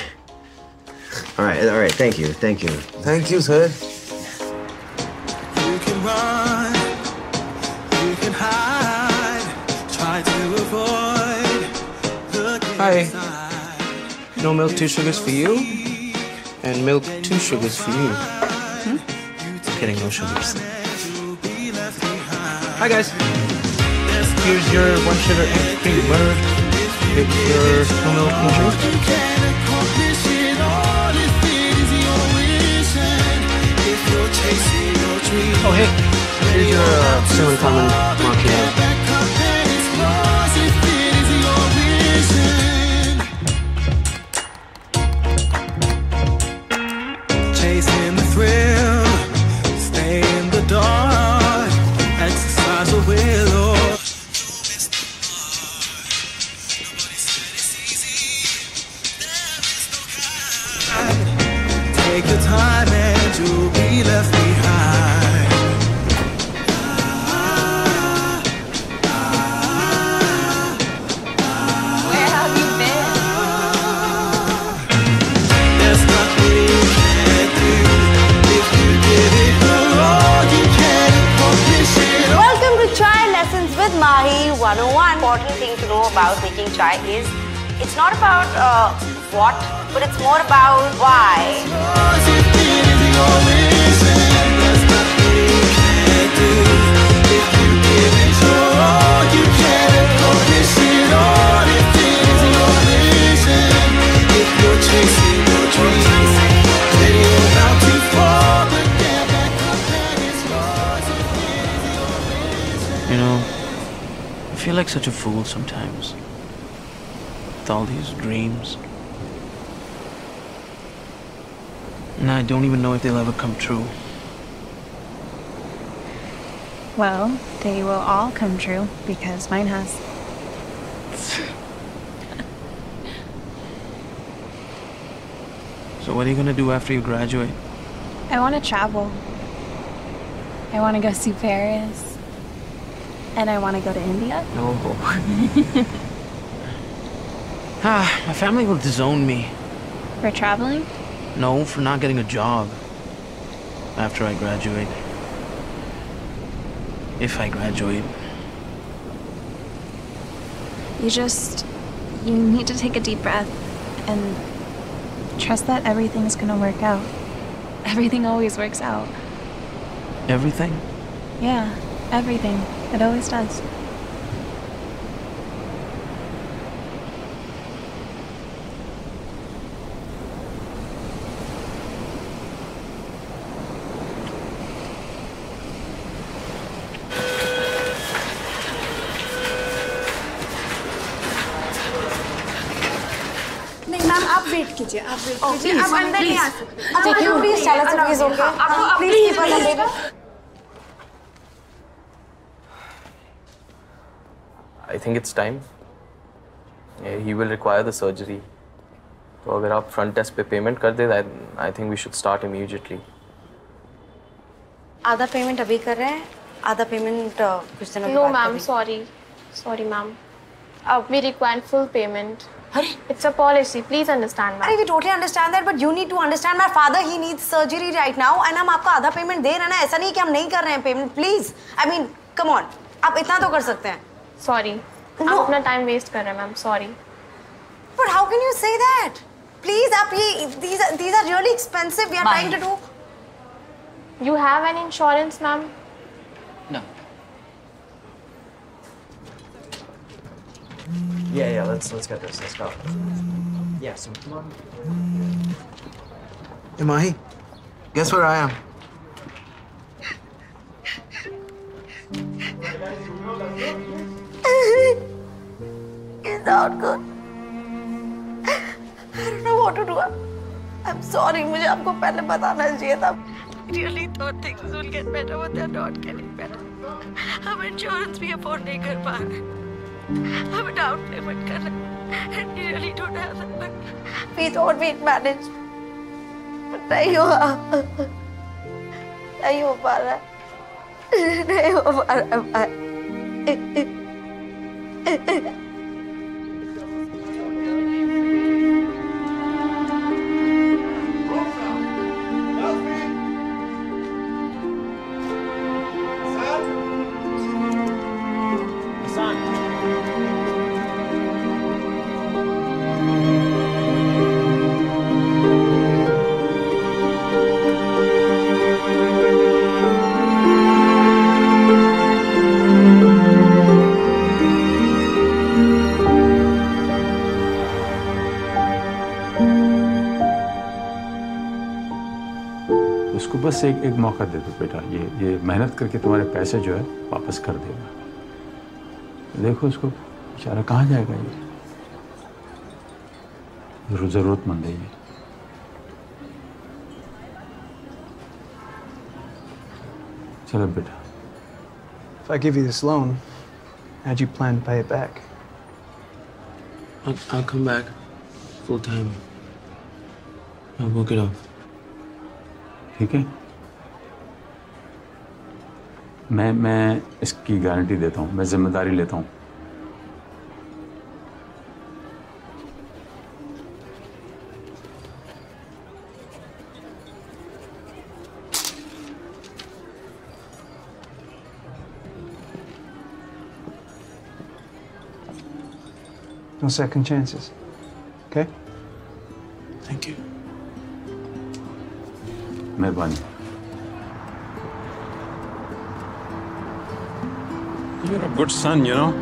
All right, all right, thank you, thank you. Thank you, sir. You can run, you can hide, try to avoid Hi. No milk, two sugars for you. And milk, two sugars for you. Hmm? Kidding, no sugars. Hi, guys. Here's your one sugar and cream butter. With your no milk, no Oh, hey. Here's your uh, cinnamon common what, but it's more about why. You know, I feel like such a fool sometimes. With all these dreams. And I don't even know if they'll ever come true. Well, they will all come true because mine has. So what are you gonna do after you graduate? I want to travel. I want to go see Paris. And I want to go to India. No. ah, my family will disown me. For traveling? No, for not getting a job after I graduate. If I graduate. You just. You need to take a deep breath and trust that everything is going to work out. Everything always works out. Everything? Yeah, everything. It always does. कीजिए आप oh, कीजिए। आप अंदर नहीं आ सकते। ठीक है please चला प्लीज़ ओके आपको प्लीज़ कीप ऑन अंदर I think it's time he will require the surgery तो अगर आप फ्रंट डेस्क पे पेमेंट कर दे I think we should start immediately आधा पेमेंट अभी कर रहे हैं। आधा पेमेंट uh, कुछ दिनों बाद no ma'am sorry sorry ma'am अब वी रिक्वायर फुल पेमेंट अरे it's a policy please understand अरे we totally understand that but you need to understand my father he needs surgery right now and हम आपका आधा payment दे रहे हैं ना ऐसा नहीं कि हम नहीं कर रहे हैं payment please I mean come on आप इतना तो कर सकते हैं. सॉरी no. आप अपना टाइम वेस्ट कर रहे हैं ma'am sorry but how can you say that please आप ये these are really expensive we are trying to do you have an insurance ma'am Yeah, yeah, let's let's get this. Let's go. Yeah, so come on. Hey, Mahi, guess where I am? It's not good. I don't know what to do. I'm sorry. मुझे आपको पहले बताना चाहिए था. Really thought things will get better, but they're not getting better. हम insurance भी afford नहीं कर पा रहे. हम डाउन पेमेंट कर रहे हैं. And we really don't have that much. We thought we'd manage. But नहीं हुआ. नहीं हो पा रहा है. नहीं हो पा रहा है. बस एक एक मौका दे दो बेटा ये ये मेहनत करके तुम्हारे पैसे जो है वापस कर देगा देखो उसको बेचारा कहाँ जाएगा ये जरूरतमंद है ये चलो बेटा If I give you this loan, how'd you plan to pay it back? I'll, I'll come back full time. I'll work it off. ठीक है मैं मैं इसकी गारंटी देता हूँ मैं ज़िम्मेदारी लेता हूँ No second chances. Okay? Thank you. मेहरबानी You're a good son, you know?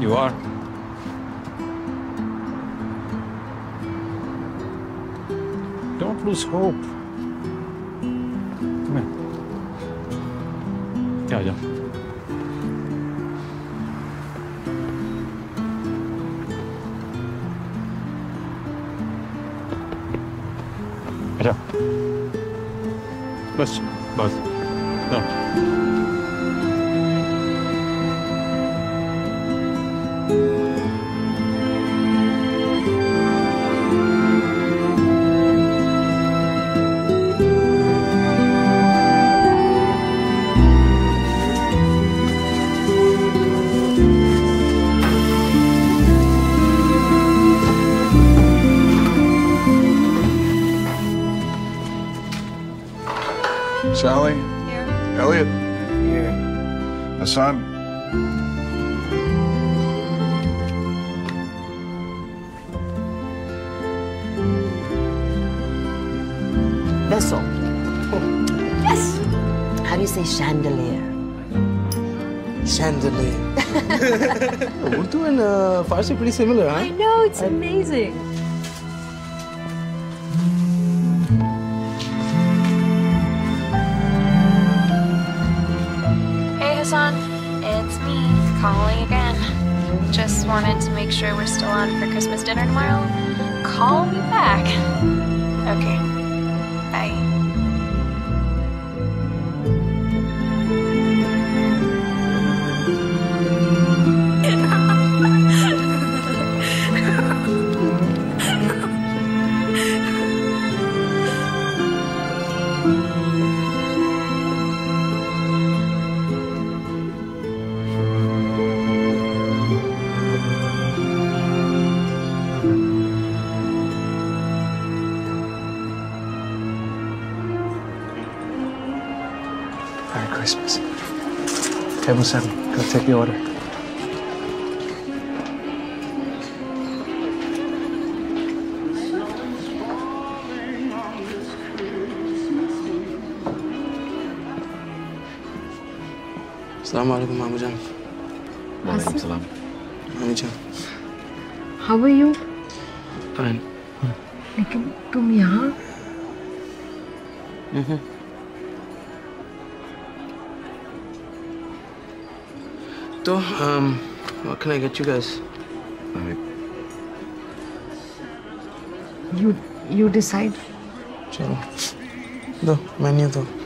You are. Don't lose hope. Come here. Yeah, yeah. Bas, bas. Vessel. Yes. How do you say chandelier? Chandelier. Urdu and uh, Farsi pretty similar, huh? I know, it's amazing. Hey, Hassan. It's me, calling again. Just wanted to make sure we're still on for Christmas dinner tomorrow. Call me back. Okay. Bye. Go take the order. Assalamu alaikum, Mama Jan. Walaikum salam. Mama Jan. How are you? Doctor. Um, what can I get you guys? I mean... You, you decide. Chalo. No, menu though.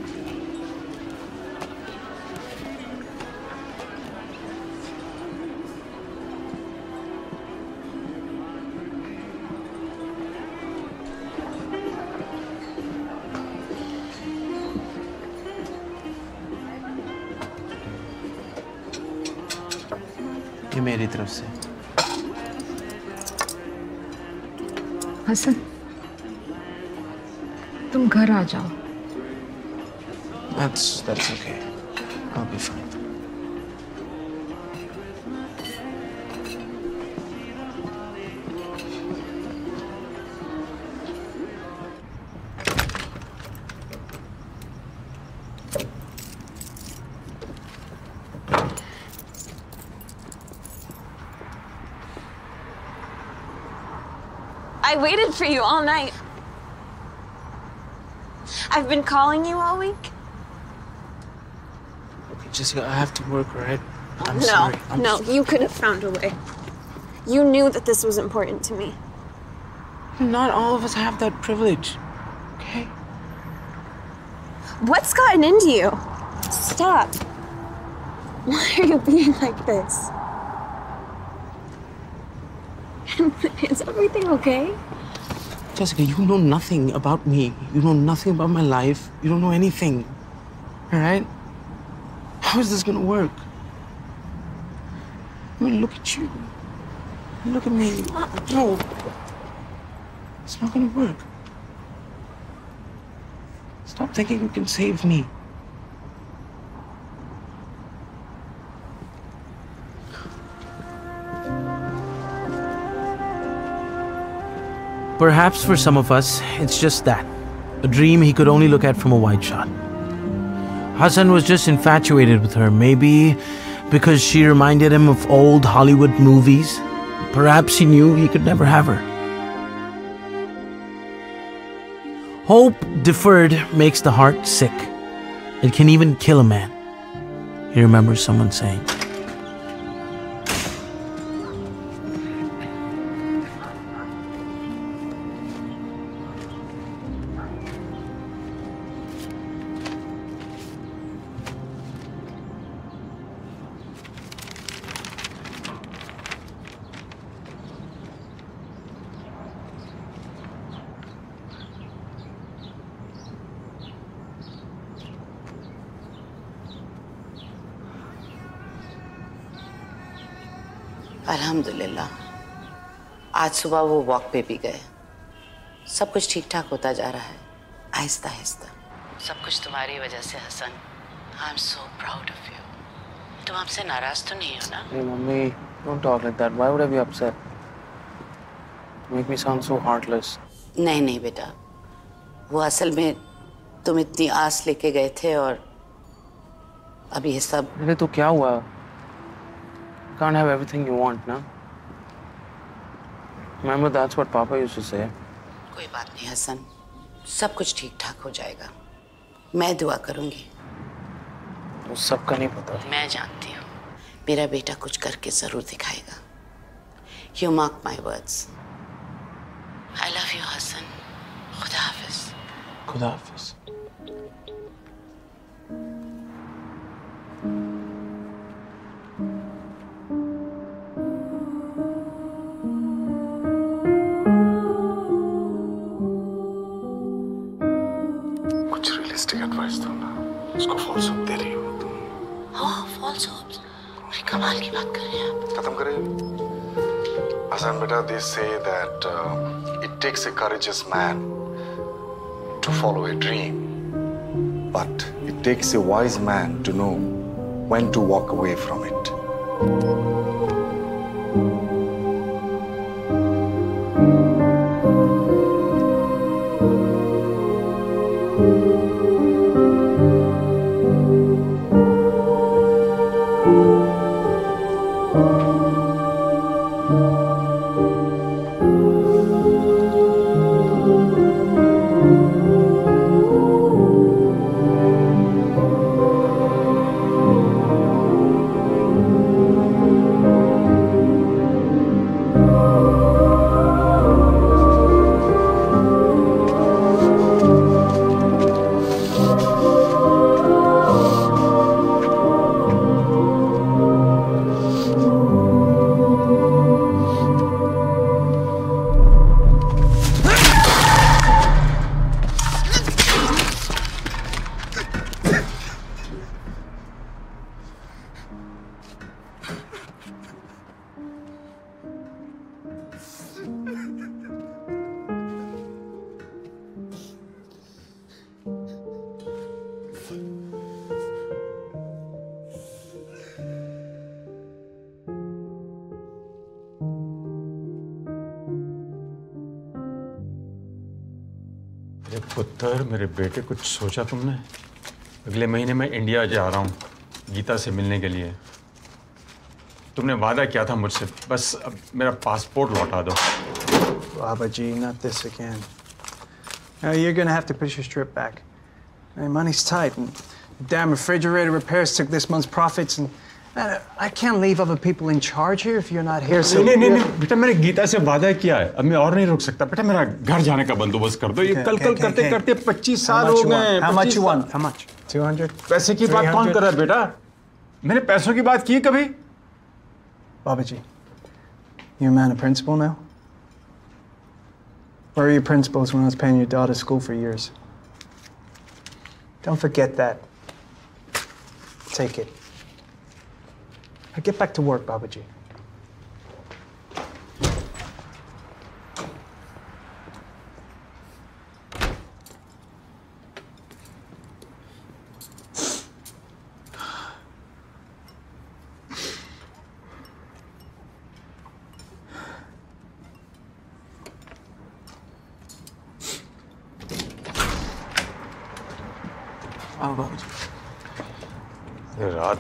fragile. That's that's okay. I'll be fine. I waited for you all night. I've been calling you all week. Okay, Jessica, I have to work, right? I'm no, sorry. I'm no, you could have found a way. You knew that this was important to me. Not all of us have that privilege. Okay? What's gotten into you? Stop. Why are you being like this? Is everything okay? Jessica, you know nothing about me. You know nothing about my life. You don't know anything. All right? How is this gonna work? I mean, look at you. Look at me. No. It's not gonna work. Stop thinking you can save me. Perhaps for some of us, it's just that a dream he could only look at from a wide shot. Hassan was just infatuated with her, maybe because she reminded him of old Hollywood movies. Perhaps he knew he could never have her. Hope deferred makes the heart sick. It can even kill a man. He remembers someone saying. आज सुबह वो walk पे भी गए सब कुछ ठीक ठाक होता जा रहा है आहिस्ता आहिस्ता सब कुछ तुम्हारी वजह से Hasan I am so proud of you तुम हमसे नाराज़ तो नहीं हो ना Hey, don't talk like that. Why would I be upset? You make me sound so heartless. नहीं नहीं बेटा वो असल में तुम इतनी आस लेके गए थे और अब ये सब अरे तो क्या हुआ? Can't have everything you want, ना? Remember, that's what Papa used to say. कोई बात नहीं हसन। सब कुछ ठीक ठाक हो जाएगा। मैं दुआ करूँगी। तो सबका नहीं पता। मैं जानती हूँ। मेरा बेटा कुछ करके ज़रूर दिखाएगा। You mark my words I love you Hasan. खुदा हाफिज। खुदा हाफिज। Beta, they say that uh, it takes a courageous man to follow a dream, but it takes a wise man to know when to walk away from it. बेटे कुछ सोचा तुमने अगले महीने मैं इंडिया जा रहा हूँ गीता से मिलने के लिए तुमने वादा किया था मुझसे बस अब मेरा पासपोर्ट लौटा दो बाबा जी not this again. Now you're gonna have to push your trip back. Hey, money's tight, and the damn refrigerator repairs took this month's profits, and Man, I can't leave other people in charge here if you're not here. So no, no, नहीं बेटा मैंने गीता से वादा किया है। अब मैं और नहीं रुक सकता। बेटा मेरा घर जाने का बंदोबस्त कर दो। ये कल कल करते करते 25 साल हो गए how much you want? how much? 200 पैसे की बात कौन कर रहा है बेटा? मैंने पैसों की बात की कभी? बाबा जी you a man of principle now? Where are your principles when I was paying your daughter school for years? Don't forget that. Take it. Now get back to work, Babaji.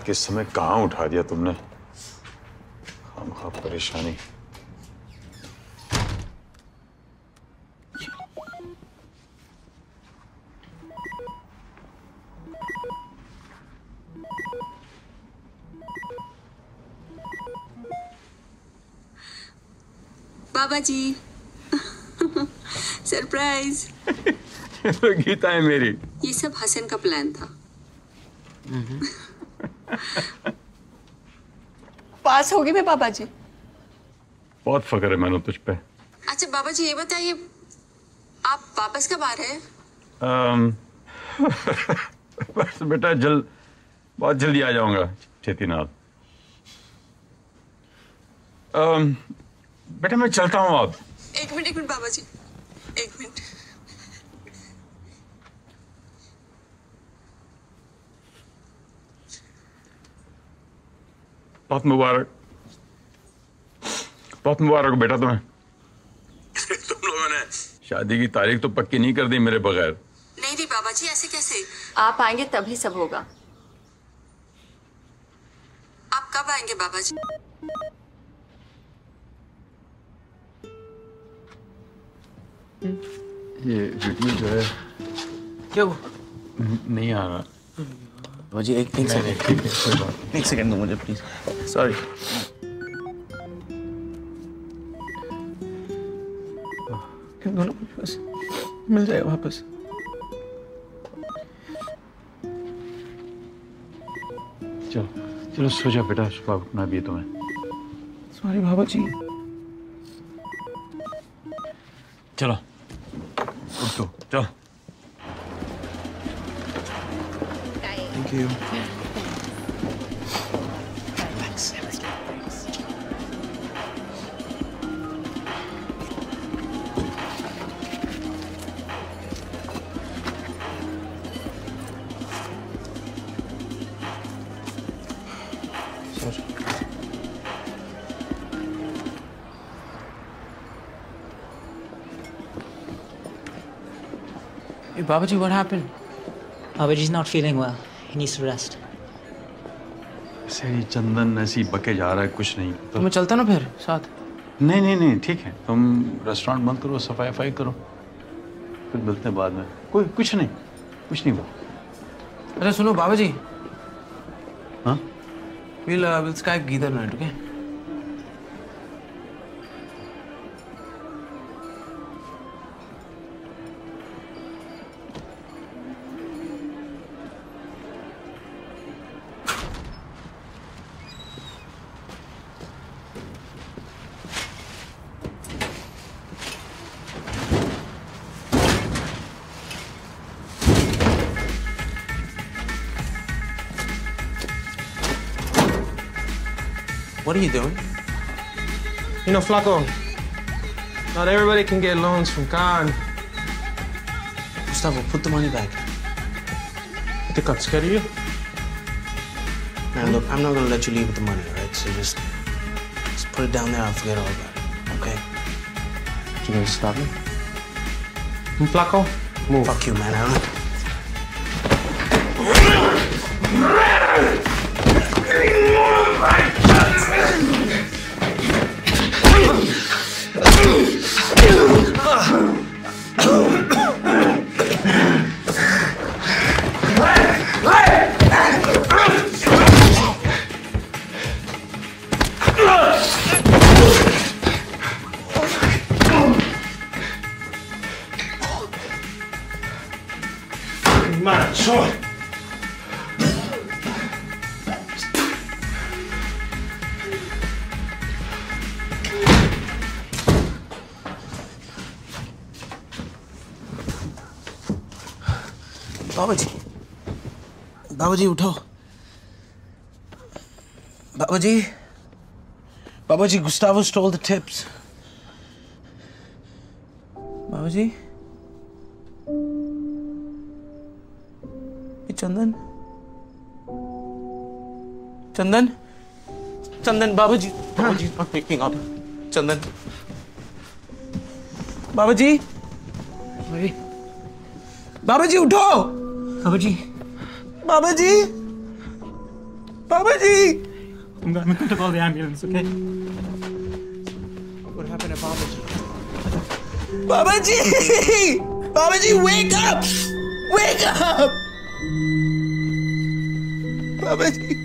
रात के समय कहाँ उठा दिया तुमने? खामखा परेशानी। बाबा जी सरप्राइज़ गीता है मेरी। ये सब हसन का प्लान था। पास होगी मैं पापा जी बहुत फकर है मैंने तुझ पे। अच्छा बाबा जी ये बताइए आप वापस कब आ रहे हैं? बस बेटा जल्द बहुत जल्दी आ जाऊँगा चेतीनाथ। बेटा मैं चलता हूँ आप एक मिनट एक मिनट बाबा जी एक मिनट। बहुत मुबारक। बहुत मुबारक हो बेटा तुम्हें। तुम लोगों ने शादी की तारीख तो पक्की नहीं कर दी मेरे बगैर। नहीं नहीं बाबा जी ऐसे कैसे? आप आएँगे तभी सब होगा। आप कब आएँगे बाबा जी ये वीडियो जो है क्या वो नहीं आ रहा। बाबूजी एक एक सेकंड एक सेकंड दो मुझे प्लीज़ सॉरी दोनों बस मिल जाएगा वापस? चलो चलो सो जा बेटा सुबह उठना भी है तुम्हें। सॉरी बाबा जी। चलो उठ। Thank you. Thanks. Thanks. Hey, Babaji, what happened? Babaji's not feeling well. He needs to rest. ऐसे ही चंदन ऐसे ही बके जा रहा है कुछ नहीं। तो मैं चलता ना फिर साथ? नहीं नहीं नहीं ठीक है। तुम रेस्टोरेंट बंद करो सफ़ाई वफाई करो। फिर मिलते हैं बाद में। कोई कुछ नहीं कुछ नहीं हुआ। अरे सुनो बाबाजी हाँ? We'll uh, we'll Skype either night, doing? You know, Flaco, not everybody can get loans from Khan. Gustavo, put the money back. You think I'm scared of you? Man, look, I'm not gonna let you leave with the money, all right? So just, just put it down there. I'll forget all about it, okay? You gonna stop me? Hmm, Flaco, move. Fuck you, man. I don't. बाबू जी उठो। बाबू जी बाबू जी Gustav stole the tips Babu ji Chandan. Chandan Chandan Babu ji Babu ji not making up Chandan. बाबू जी बाबू जी उठो। बाबू जी Baba Ji! Baba Ji! I'm going to call the ambulance, okay? What happened to Baba Ji? Baba Ji! Baba Ji, wake up! Wake up! Baba Ji!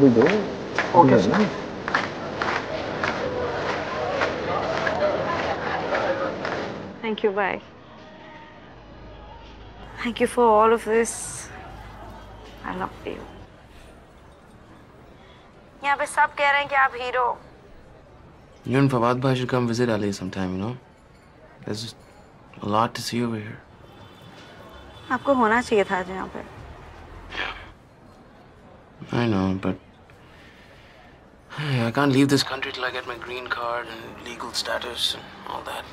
Stroke इनको भी दो Okay, Yes, sir. Thank you, bye. Thank you for all of this. I love you. यहाँ पे सब कह रहे हैं कि आप hero You and Fawad Bhai should come visit LA sometime, you know? There's just a lot to see over here. आपको होना चाहिए था आज यहाँ पे I know, but I can't leave this country till I get my green card and legal status and all that.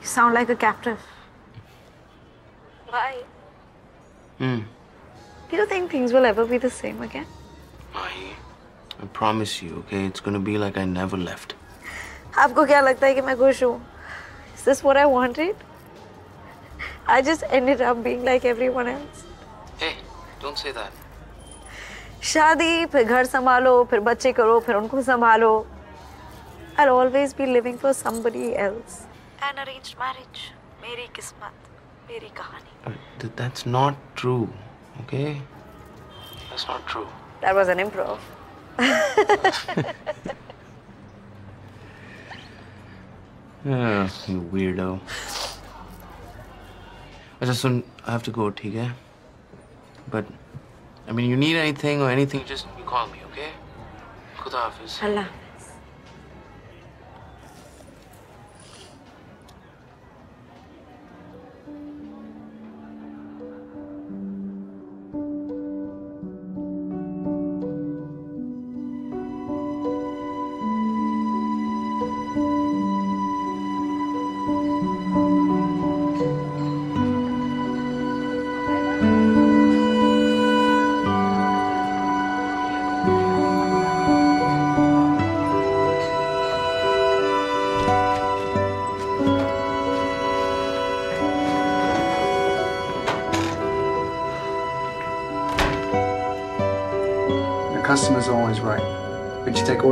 You sound like a captive. Why? Hmm. You don't think things will ever be the same again? Mahi, I promise you, okay? It's gonna be like I never left. आपको क्या लगता है कि मैं खुश हूँ? Is this what I wanted? I just ended up being like everyone else. Hey, don't say that. शादी फिर घर संभालो फिर बच्चे करो फिर उनको संभालो। I always be living for somebody else an arrange marriage मेरी किस्मत मेरी कहानी। That's not true okay that's not true that was an improv Yeah, you weirdo. अच्छा सुन आई have to go, ठीक है? But I mean, you need anything or anything, just call me, okay? Good office. Allah.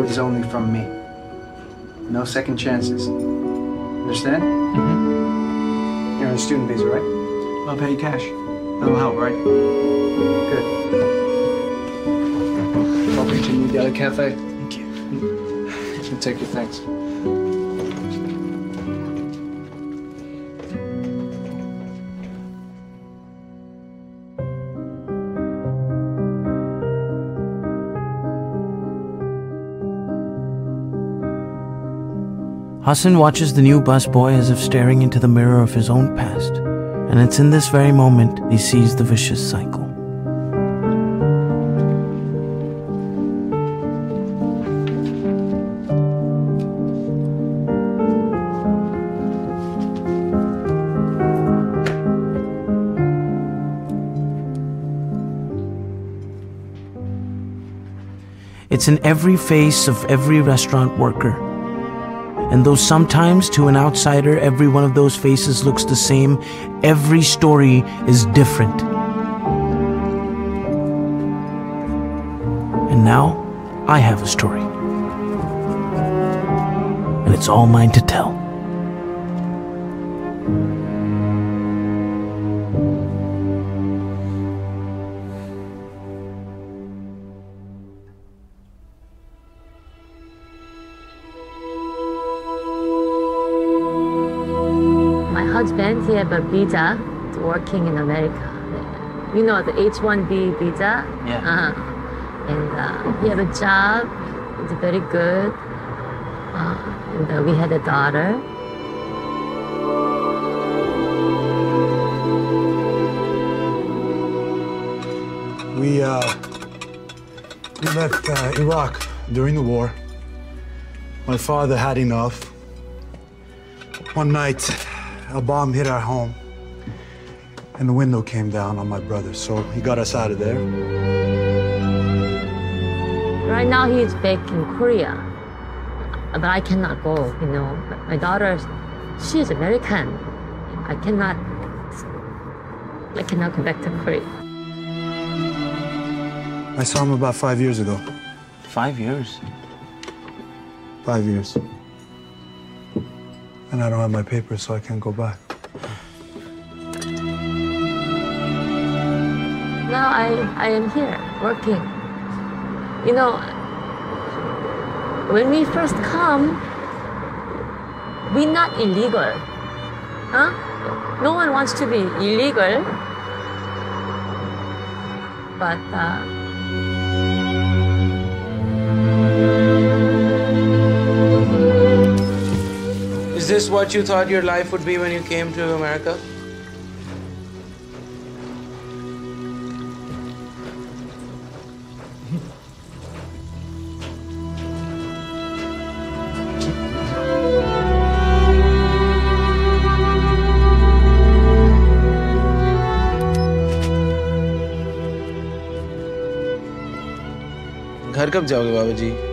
You orders only from me. No second chances. Understand? Mm-hmm. You're on a student visa, right? I'll pay you cash. That'll help, right? Good. Welcome to New Delhi Cafe. Thank you. You take your thanks. Hassan watches the new busboy as if staring into the mirror of his own past, and it's in this very moment he sees the vicious cycle. It's in every face of every restaurant worker. And though sometimes to an outsider every one of those faces looks the same, every story is different. And now I have a story. And it's all mine to tell. Have a visa to working in America. You know, the H-1B visa. Yeah. Uh, and uh, he have a job. It's very good. Uh, and uh, we had a daughter. We uh, we left uh, Iraq during the war. My father had enough. One night, a bomb hit our home, and the window came down on my brother. So he got us out of there. Right now he is back in Korea. But I cannot go, you know. My daughter, she is American. I cannot, I cannot go back to Korea. I saw him about five years ago. Five years? Five years. And I don't have my papers, so I can't go back. Now I, I am here. working. You know, when we first come, we're not illegal. Huh? No one wants to be illegal. But uh, this what you thought your life would be when you came to America? घर कब जाओगे बाबा जी